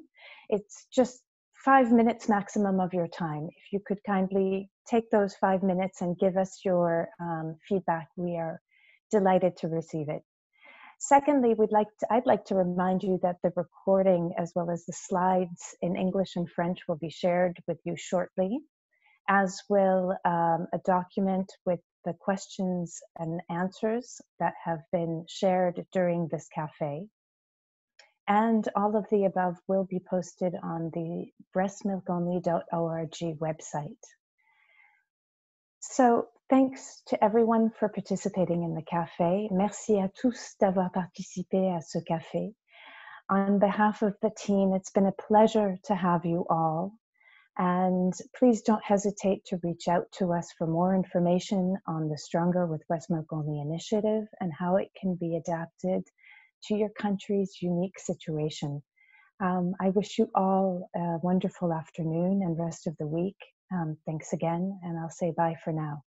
It's just five minutes maximum of your time. If you could kindly take those five minutes and give us your um, feedback, we are delighted to receive it. Secondly, we'd like to, I'd like to remind you that the recording as well as the slides in English and French will be shared with you shortly, as will um, a document with the questions and answers that have been shared during this cafe. And all of the above will be posted on the breastmilkonly.org website. So Thanks to everyone for participating in the cafe. Merci à tous d'avoir participé à ce café. On behalf of the team, it's been a pleasure to have you all. And please don't hesitate to reach out to us for more information on the Stronger with Breast Milk Only initiative and how it can be adapted to your country's unique situation. Um, I wish you all a wonderful afternoon and rest of the week. Um, thanks again, and I'll say bye for now.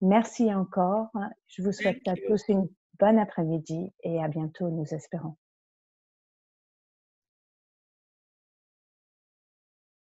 Merci encore. Je vous souhaite à tous une bonne après-midi et à bientôt, nous espérons.